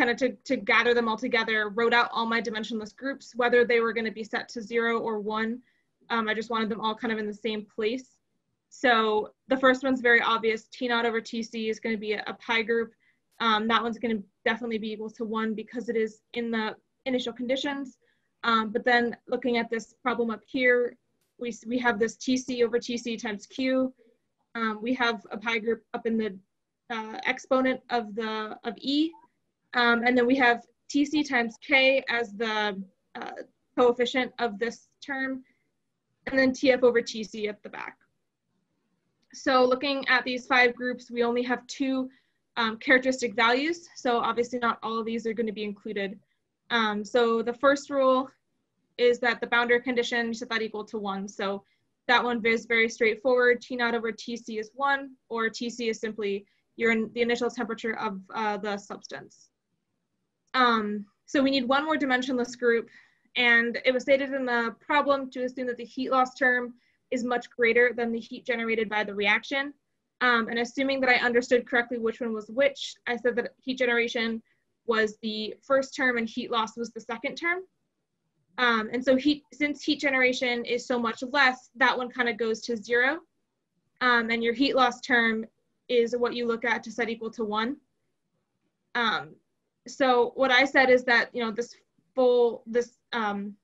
kind of to, to gather them all together, wrote out all my dimensionless groups, whether they were gonna be set to zero or one. Um, I just wanted them all kind of in the same place. So the first one's very obvious. T naught over TC is going to be a, a pi group. Um, that one's going to definitely be equal to one because it is in the initial conditions. Um, but then looking at this problem up here, we, we have this TC over TC times Q. Um, we have a pi group up in the uh, exponent of the of E. Um, and then we have TC times K as the uh, coefficient of this term, and then TF over TC at the back. So looking at these five groups, we only have two um, characteristic values. So obviously not all of these are going to be included. Um, so the first rule is that the boundary condition, set that equal to one. So that one is very straightforward. T naught over TC is one, or TC is simply your the initial temperature of uh, the substance. Um, so we need one more dimensionless group, and it was stated in the problem to assume that the heat loss term is much greater than the heat generated by the reaction. Um, and assuming that I understood correctly which one was which, I said that heat generation was the first term and heat loss was the second term. Um, and so heat, since heat generation is so much less, that one kind of goes to zero. Um, and your heat loss term is what you look at to set equal to one. Um, so what I said is that, you know, this full, this um,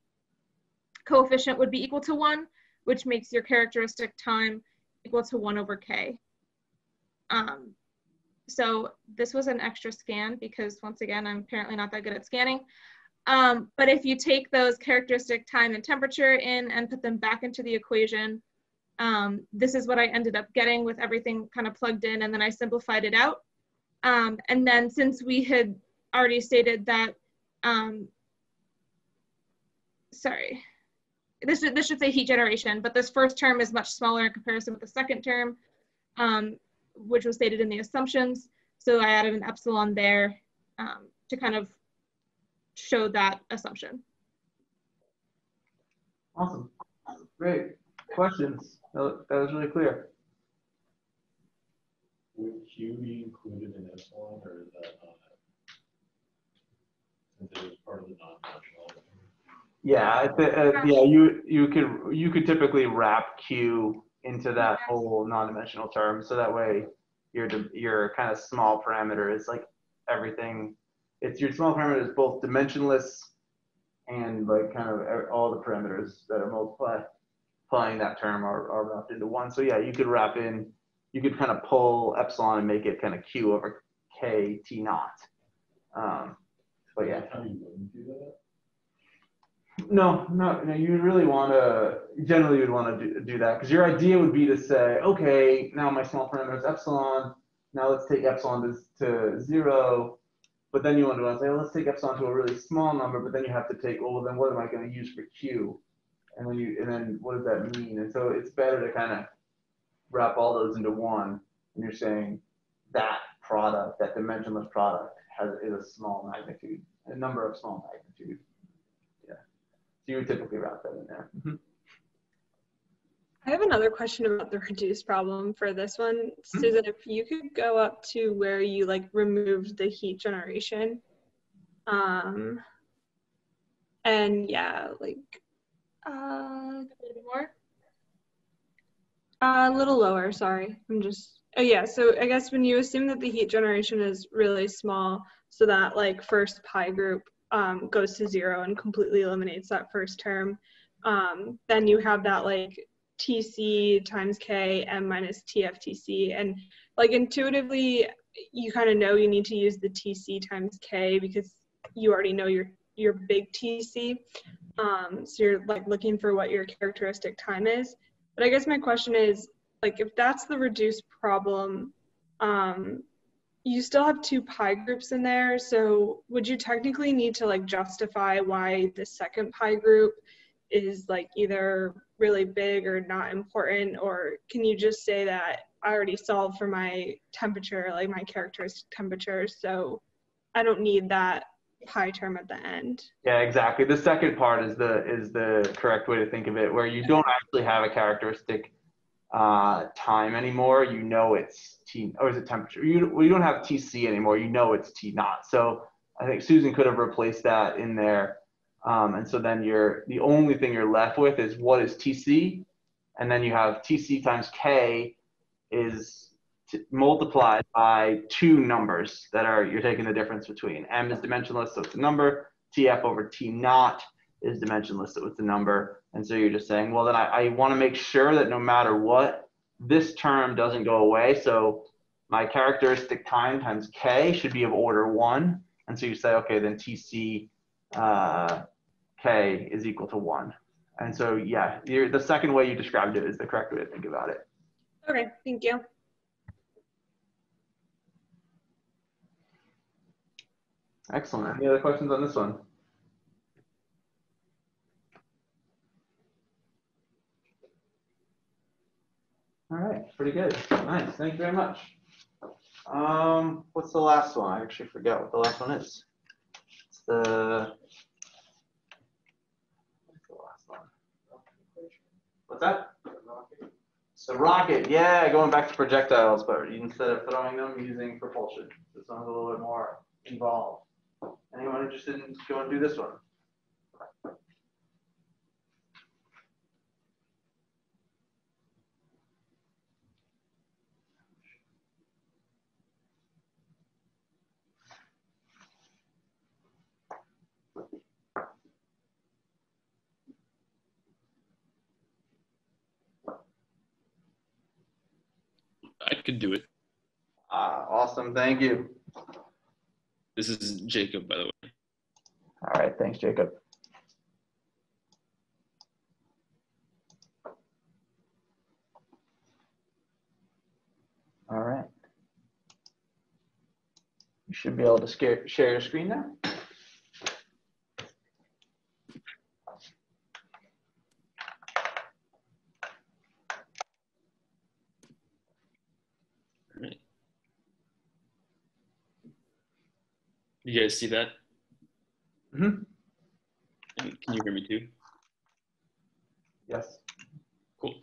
coefficient would be equal to one, which makes your characteristic time equal to one over K. Um, so this was an extra scan because once again, I'm apparently not that good at scanning. Um, but if you take those characteristic time and temperature in and put them back into the equation, um, this is what I ended up getting with everything kind of plugged in and then I simplified it out. Um, and then since we had already stated that, um, sorry, this, this should say heat generation, but this first term is much smaller in comparison with the second term, um, which was stated in the assumptions. So I added an epsilon there um, to kind of show that assumption.
Awesome. Great. Questions? That was really clear.
Would Q be included in epsilon or is that not? Since part of the non-functional.
Yeah, uh, yeah, you you could you could typically wrap Q into that whole non-dimensional term, so that way your your kind of small parameter is like everything. It's your small parameter is both dimensionless and like kind of all the parameters that are multiplying that term are, are wrapped into one. So yeah, you could wrap in, you could kind of pull epsilon and make it kind of Q over K T naught. Um, but yeah.
How you wouldn't do that?
No, no, no. You really want to. Generally, you'd want to do, do that because your idea would be to say, okay, now my small parameter is epsilon. Now let's take epsilon to, to zero. But then you want to say, well, let's take epsilon to a really small number. But then you have to take, well, then what am I going to use for q? And then you, and then what does that mean? And so it's better to kind of wrap all those into one. And you're saying that product, that dimensionless product, has is a small magnitude, a number of small magnitude. Yeah. So you would typically wrap that in there. Mm-hmm.
I have another question about the reduce problem for this one. Mm-hmm. Susan, if you could go up to where you like removed the heat generation. Um, and yeah, like uh, a little more. Uh, a little lower, sorry. I'm just, oh yeah, so I guess when you assume that the heat generation is really small, so that like first pi group um, goes to zero and completely eliminates that first term. Um, then you have that like TC times K M minus TFTC. And like intuitively, you kind of know you need to use the TC times K because you already know your, your big TC. Um, so you're like looking for what your characteristic time is. But I guess my question is like, if that's the reduced problem, um, you still have two pi groups in there. So would you technically need to like justify why the second pi group is like either really big or not important? Or can you just say that I already solved for my temperature, like my characteristic temperature, so I don't need that pi term at the end.
Yeah, exactly. The second part is the is the correct way to think of it, where you don't actually have a characteristic uh, time anymore, you know it's T, or is it temperature? You, you don't have TC anymore, you know it's T naught. So I think Susan could have replaced that in there. Um, and so then you're, the only thing you're left with is what is TC? and then you have TC times K is t- multiplied by two numbers that are, you're taking the difference between. M is dimensionless, so it's a number. TF over T naught is dimensionless, so it's a number. And so you're just saying, well, then I, I want to make sure that no matter what, this term doesn't go away. So my characteristic time times K should be of order one. And so you say, okay, then TC uh, K is equal to one. And so, yeah, you're, the second way you described it is the correct way to think about it.
Okay, thank you.
Excellent. Any other questions on this one? All right, pretty good. Nice. Thank you very much. Um, what's the last one? I actually forget what the last one is. It's the. What's the last one? What's that? So rocket, yeah, going back to projectiles, but instead of throwing them, using propulsion. This one's a little bit more involved. Anyone interested in going through this one?
I could do it.
Ah, awesome. Thank you.
This is Jacob, by the way.
All right. Thanks, Jacob. All right. You should be able to scare, share your screen now.
All right. You guys see that?
Mhm.
And can you hear me too?
Yes.
Cool. All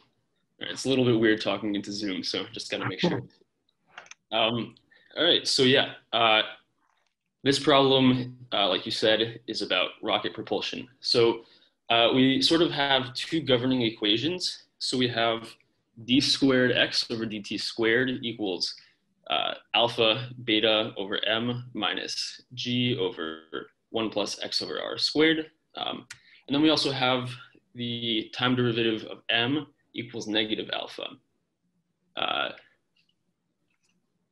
right, it's a little bit weird talking into Zoom, so just gotta make sure. Um, all right, so yeah, uh, this problem, uh, like you said, is about rocket propulsion. So uh, we sort of have two governing equations. So we have d squared x over dt squared equals uh, alpha beta over m minus g over 1 plus x over r squared. Um, and then we also have the time derivative of m equals negative alpha. Uh,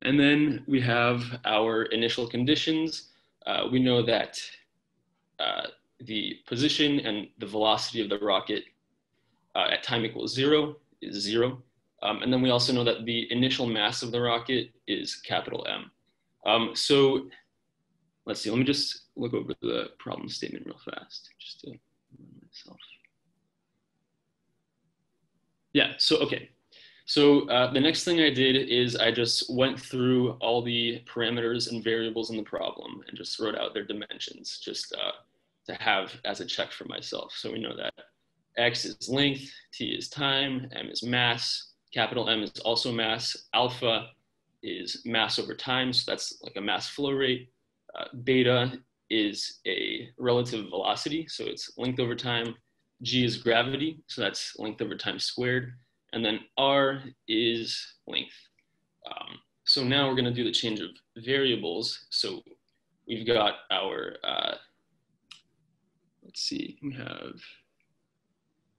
and then we have our initial conditions. Uh, we know that uh, the position and the velocity of the rocket uh, at time equals zero is zero. Um, and then we also know that the initial mass of the rocket is capital M. Um, so let's see, let me just look over the problem statement real fast, just to remind myself. Yeah, so, okay. So uh, the next thing I did is I just went through all the parameters and variables in the problem and just wrote out their dimensions just uh, to have as a check for myself. So we know that X is length, T is time, M is mass, capital M is also mass, alpha is mass over time, so that's like a mass flow rate. Uh, beta is a relative velocity, so it's length over time. G is gravity, so that's length over time squared. And then R is length. Um, so now we're gonna do the change of variables. So we've got our, uh, let's see, we have,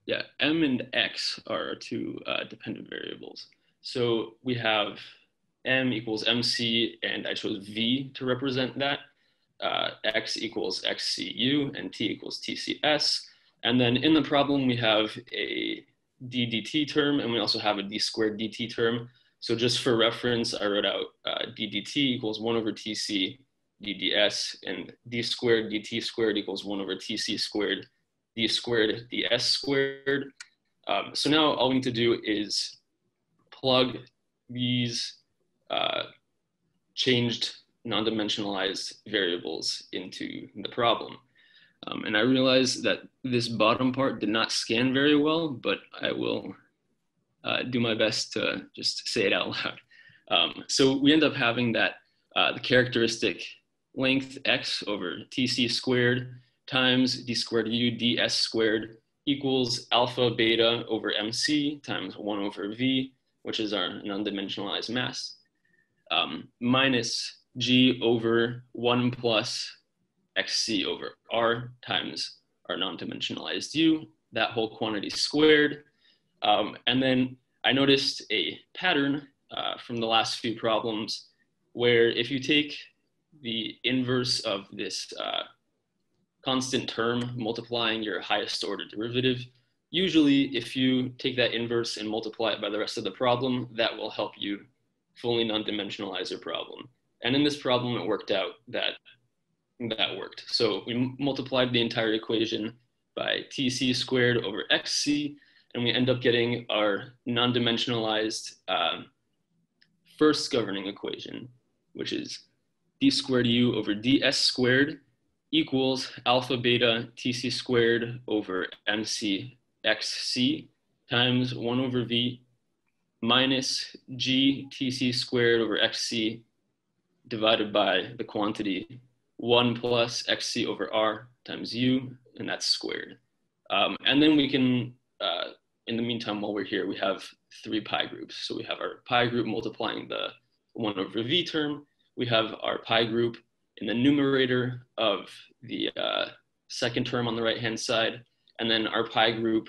yeah, M and X are our two uh, dependent variables. So we have M equals MC, and I chose V to represent that. Uh, X equals XCU, and T equals TCS. And then in the problem, we have a d dt term, and we also have a d squared dt term. So just for reference, I wrote out uh, equals 1 over tc dds, and d squared dt squared equals 1 over tc squared d squared ds squared. Um, so now all we need to do is plug these uh, changed non-dimensionalized variables into the problem. Um, and I realized that this bottom part did not scan very well, but I will uh, do my best to just say it out loud. Um, so we end up having that uh, the characteristic length x over tc squared times d squared u ds squared equals alpha beta over mc times 1 over v, which is our non-dimensionalized mass, um, minus g over 1 plus xc over r times our non-dimensionalized u, that whole quantity squared. Um, and then I noticed a pattern uh, from the last few problems where if you take the inverse of this uh, constant term multiplying your highest order derivative, usually if you take that inverse and multiply it by the rest of the problem, that will help you fully non-dimensionalize your problem. And in this problem, it worked out that that worked. So we multiplied the entire equation by tc squared over xc, and we end up getting our non-dimensionalized uh, first governing equation, which is d squared u over ds squared equals alpha beta tc squared over mc xc times 1 over v minus g tc squared over xc divided by the quantity 1 plus xc over r times u, and that's squared. Um, and then we can, uh, in the meantime, while we're here, we have three pi groups. So we have our pi group multiplying the 1 over v term. We have our pi group in the numerator of the uh, second term on the right-hand side, and then our pi group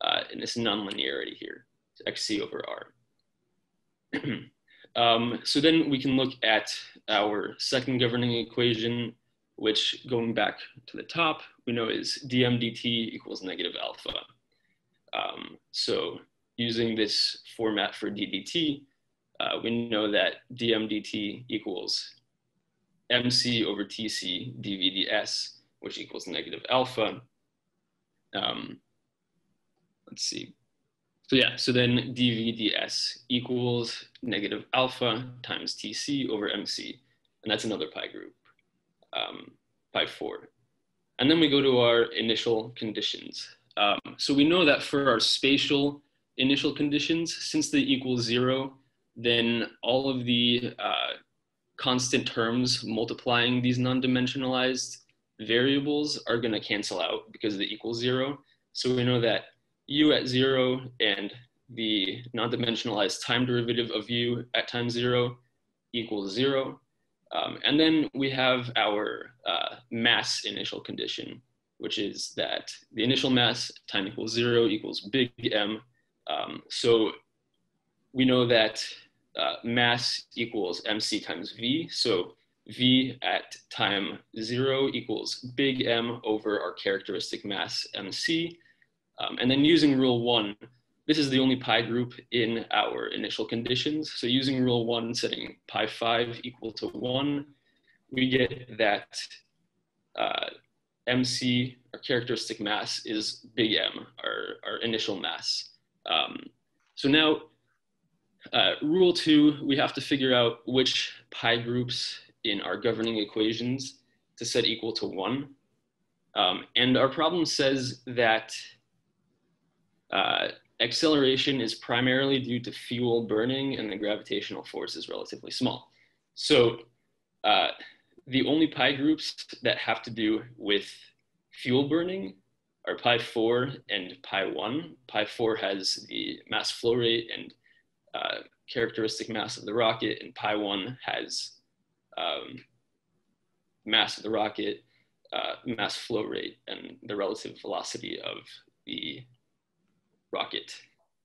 uh, in this nonlinearity here, xc over r. um, so then we can look at our second governing equation, which going back to the top, we know is dm dt equals negative alpha. Um, so using this format for ddt, uh, we know that dm dt equals mc over tc dVds, which equals negative alpha. Um, let's see. So yeah, so then dVds equals negative alpha times tc over mc, and that's another pi group, um, pi 4. And then we go to our initial conditions. Um, so we know that for our spatial initial conditions, since they equal zero, then all of the uh, constant terms multiplying these non-dimensionalized variables are going to cancel out because they equal zero. So we know that u at zero and the non-dimensionalized time derivative of u at time zero equals zero. Um, and then we have our uh, mass initial condition, which is that the initial mass time equals zero equals big M. Um, so we know that uh, mass equals mc times v. So v at time zero equals big M over our characteristic mass mc. Um, and then using rule one, this is the only pi group in our initial conditions. So using rule one, setting pi five equal to one, we get that uh, MC, our characteristic mass, is big M, our, our initial mass. Um, so now uh, rule two, we have to figure out which pi groups in our governing equations to set equal to one. Um, and our problem says that uh, acceleration is primarily due to fuel burning and the gravitational force is relatively small. So uh, the only pi groups that have to do with fuel burning are pi 4 and pi 1. Pi 4 has the mass flow rate and uh, characteristic mass of the rocket, and pi 1 has um, mass of the rocket, uh, mass flow rate, and the relative velocity of the rocket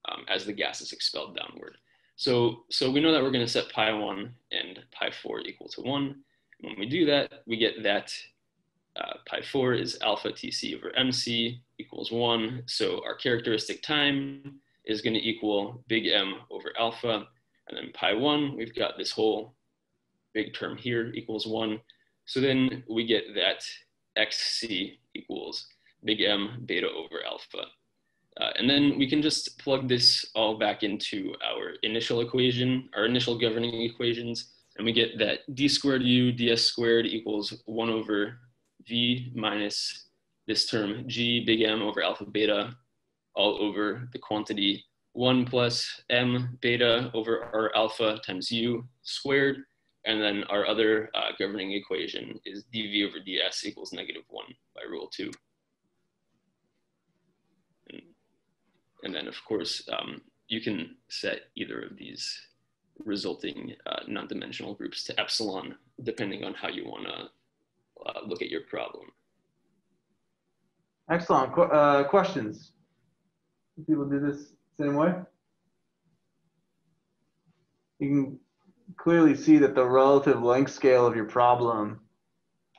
um, as the gas is expelled downward. So, so we know that we're going to set pi 1 and pi 4 equal to 1. When we do that, we get that uh, pi 4 is alpha tc over mc equals 1. So our characteristic time is going to equal big M over alpha. And then pi 1, we've got this whole big term here equals 1. So then we get that xc equals big M beta over alpha. Uh, and then we can just plug this all back into our initial equation, our initial governing equations, and we get that d squared u ds squared equals 1 over v minus this term g big M over alpha beta all over the quantity 1 plus m beta over r alpha times u squared. And then our other uh, governing equation is dv over ds equals negative 1 by rule 2. And then of course, um, you can set either of these resulting uh, non-dimensional groups to epsilon, depending on how you wanna uh, look at your problem.
Excellent. Qu- uh, questions? People do this same way? You can clearly see that the relative length scale of your problem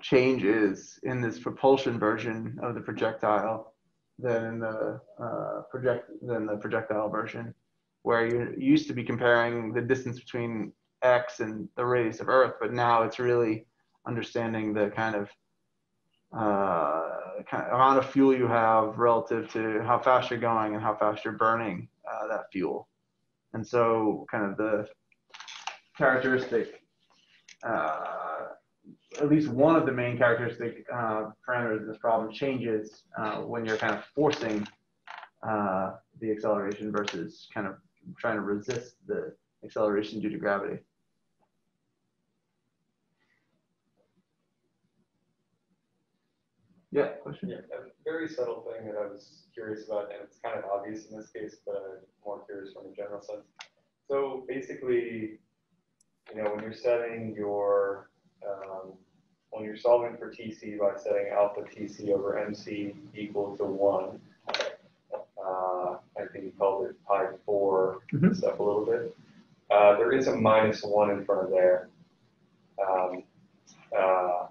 changes in this propulsion version of the projectile than in the uh, project than the projectile version, where you used to be comparing the distance between x and the radius of Earth, but now it's really understanding the kind of uh, kind of amount of fuel you have relative to how fast you're going and how fast you're burning uh, that fuel. And so, kind of the characteristic, uh, at least one of the main characteristic uh, parameters in this problem changes uh, when you're kind of forcing uh, the acceleration versus kind of trying to resist the acceleration due to gravity. Yeah, question?
Yeah, a very subtle thing that I was curious about, and it's kind of obvious in this case, but I'm more curious from a general sense. So basically, you know, when you're setting your, um, when you're solving for TC by setting alpha TC over MC equal to one, uh, I think you called it pi 4
Mhm.
stuff a little bit. Uh, there is a minus one in front of there. Um, uh,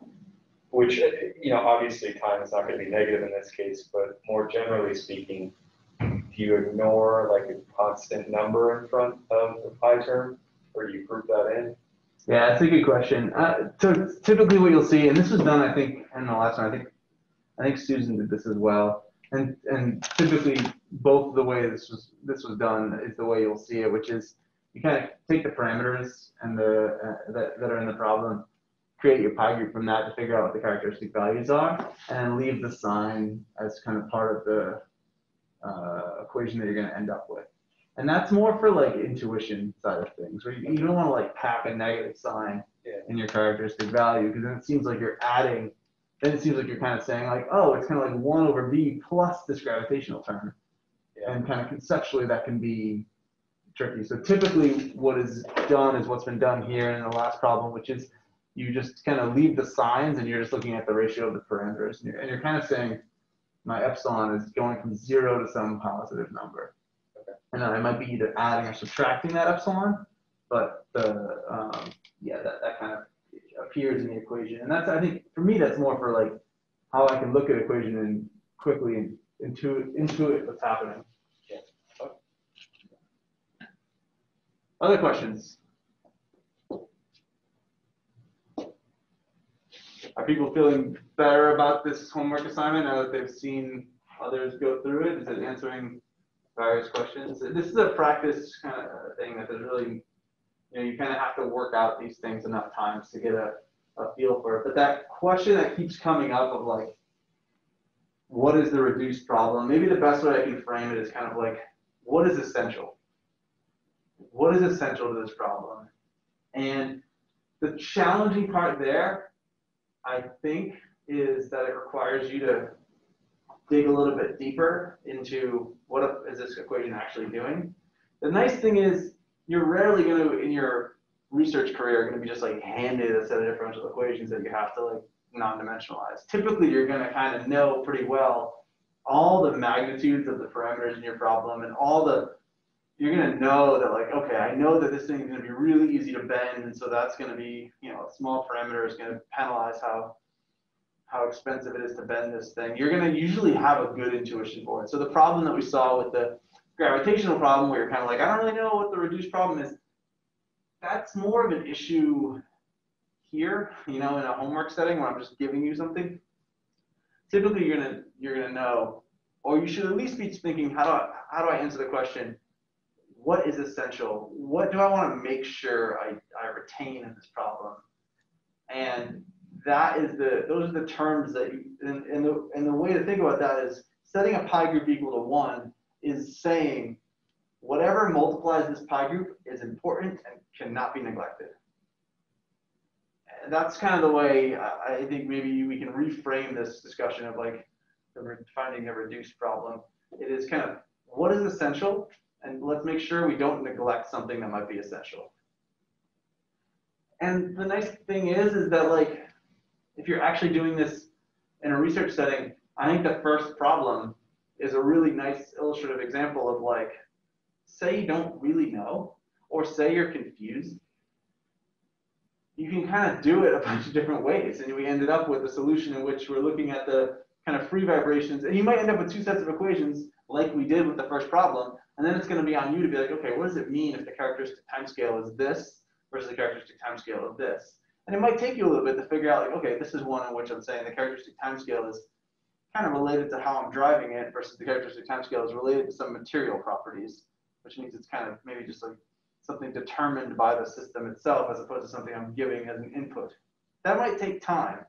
which, uh, you know, obviously time is not going to be negative in this case, but more generally speaking, do you ignore like a constant number in front of the pi term, or do you group that in?
Yeah, that's a good question. Uh, so typically what you'll see, and this was done, I think, in the last one, I think, I think Susan did this as well. And, and typically both the way this was, this was done is the way you'll see it, which is you kind of take the parameters and the, uh, that, that are in the problem, create your pi group from that to figure out what the characteristic values are, and then leave the sign as kind of part of the uh, equation that you're going to end up with. And that's more for like intuition side of things, where you, you don't want to like pack a negative sign
Yeah.
in your characteristic value, because then it seems like you're adding, then it seems like you're kind of saying like, oh, it's kind of like one over v plus this gravitational term.
Yeah.
And kind of conceptually that can be tricky. So typically what is done is what's been done here in the last problem, which is you just kind of leave the signs and you're just looking at the ratio of the parameters. And you're, and you're kind of saying my epsilon is going from zero to some positive number.
Okay.
And then I might be either adding or subtracting that epsilon, but the, um, yeah, that, that kind of appears in the equation. And that's, I think, for me, that's more for like how I can look at equation and quickly intuit, intuit what's happening.
Yeah.
Other questions? Are people feeling better about this homework assignment now that they've seen others go through it? Is it answering various questions? This is a practice kind of thing that there's really, you know, you kind of have to work out these things enough times to get a, a feel for it. But that question that keeps coming up of like, what is the reduced problem? Maybe the best way I can frame it is kind of like, what is essential? What is essential to this problem? And the challenging part there, I think, is that it requires you to dig a little bit deeper into what is this equation actually doing. The nice thing is you're rarely going to, in your research career, going to be just like handed a set of differential equations that you have to like non-dimensionalize. Typically, you're going to kind of know pretty well all the magnitudes of the parameters in your problem and all the you're to know that like okay i know that this thing is to be really easy to bend and so that's to be you know a small parameter is to penalize how how expensive it is to bend this thing. You're to usually have a good intuition for it. So the problem that we saw with the gravitational problem where you're kind of like i don't really know what the reduced problem is that's more of an issue here you know in a homework setting where i'm just giving you something. Typically you're to you're to know or you should at least be thinking how do i how do i answer the question what is essential? What do I want to make sure I, I retain in this problem? And that is the, those are the terms that, you, and, and, the, and the way to think about that is setting a pi group equal to one is saying whatever multiplies this pi group is important and cannot be neglected. And that's kind of the way I, I think maybe we can reframe this discussion of like the finding the reduced problem. It is kind of what is essential, and let's make sure we don't neglect something that might be essential. And the nice thing is, is that like, if you're actually doing this in a research setting, I think the first problem is a really nice illustrative example of like, say you don't really know, or say you're confused, you can kind of do it a bunch of different ways. And we ended up with a solution in which we're looking at the kind of free vibrations. And you might end up with two sets of equations like we did with the first problem. And then it's going to be on you to be like, okay, what does it mean if the characteristic time scale is this versus the characteristic time scale of this? And it might take you a little bit to figure out like, okay, this is one in which I'm saying the characteristic time scale is kind of related to how I'm driving it versus the characteristic time scale is related to some material properties, which means it's kind of maybe just like something determined by the system itself as opposed to something I'm giving as an input. That might take time.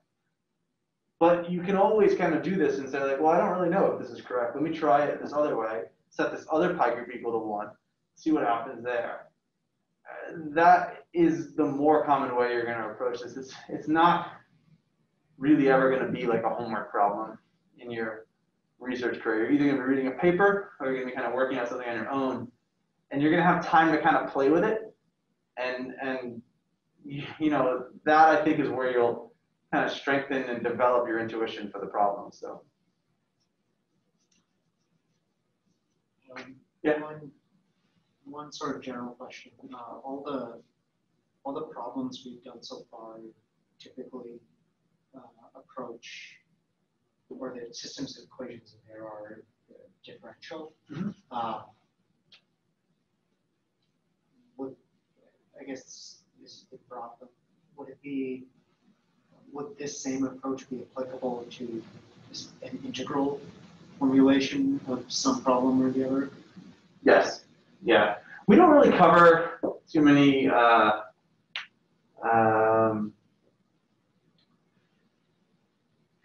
But you can always kind of do this and say like, well, I don't really know if this is correct. Let me try it this other way, set this other pi group equal to one, see what happens there. That is the more common way you're going to approach this. It's, it's not really ever going to be like a homework problem in your research career. You're either going to be reading a paper or you're going to be kind of working on something on your own and you're going to have time to kind of play with it. And, and, you know, that I think is where you'll kind of strengthen and develop your intuition for the problem. So.
Um,
Yeah.
One, one sort of general question. Uh, all the all the problems we've done so far typically uh, approach, or the systems of equations there are differential.
Mhm.
Uh, would I guess this is the problem? Would it be would this same approach be applicable to an integral formulation of some problem or the other?
Yes. Yeah. We don't really cover too many. Uh, um,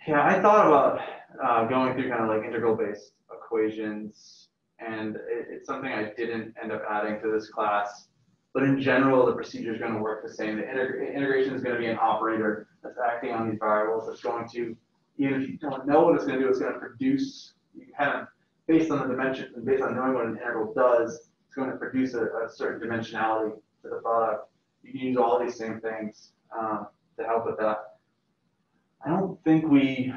yeah, I thought about uh, going through kind of like integral-based equations, and it, it's something I didn't end up adding to this class. But in general, the procedure is going to work the same. The integ- integration is going to be an operator that's acting on these variables. That's going to, even if you don't know what it's going to do, it's going to produce. You kind of based on the dimensions and based on knowing what an integral does, it's going to produce a, a certain dimensionality to the product. You can use all these same things um, to help with that. I don't think we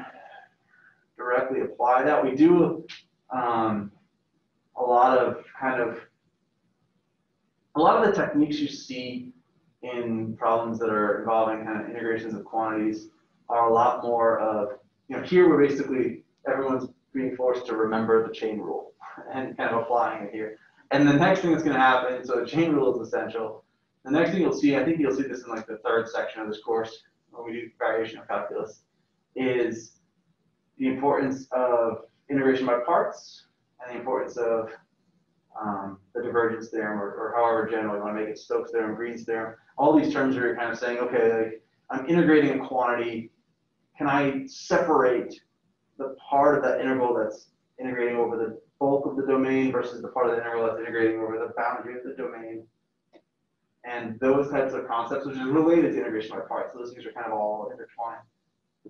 directly apply that. We do um, a lot of kind of a lot of the techniques you see in problems that are involving kind of integrations of quantities are a lot more of you know here we're basically everyone's being forced to remember the chain rule and kind of applying it here. And the next thing that's going to happen, so the chain rule is essential. The next thing you'll see, I think you'll see this in like the third section of this course when we do variation of calculus, is the importance of integration by parts and the importance of um, the divergence theorem or, or however general you want to make it, Stokes theorem, Green's theorem. All these terms are kind of saying, okay, like, I'm integrating a quantity. Can I separate the part of that interval that's integrating over the bulk of the domain versus the part of the interval that's integrating over the boundary of the domain. And those types of concepts, which is related to integration by parts, So those things are kind of all intertwined.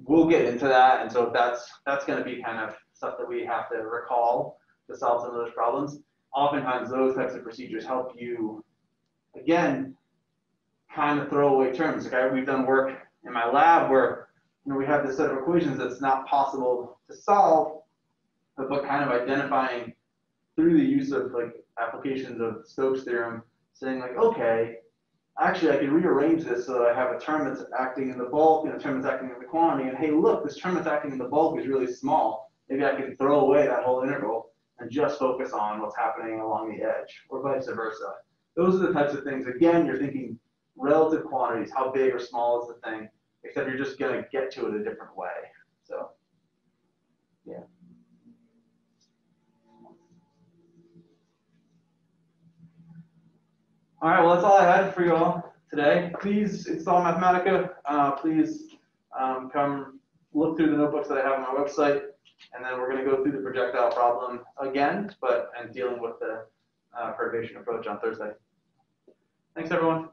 We'll get into that, and so that's that's going to be kind of stuff that we have to recall to solve some of those problems. Oftentimes, those types of procedures help you, again, kind of throw away terms. I, we've done work in my lab where you know, we have this set of equations that's not possible to solve, but, but kind of identifying through the use of like applications of Stokes theorem, saying like, okay, actually I can rearrange this so that I have a term that's acting in the bulk and a term that's acting in the quantity. And hey, look, this term that's acting in the bulk is really small. Maybe I can throw away that whole integral and just focus on what's happening along the edge, or vice versa. Those are the types of things. Again, you're thinking relative quantities, how big or small is the thing, except you're just going to get to it a different way. So, yeah. All right, well, that's all I had for you all today. Please install Mathematica. Uh, please um, come look through the notebooks that I have on my website, and then we're going to go through the projectile problem again, but and dealing with the uh, perturbation approach on Thursday. Thanks, everyone.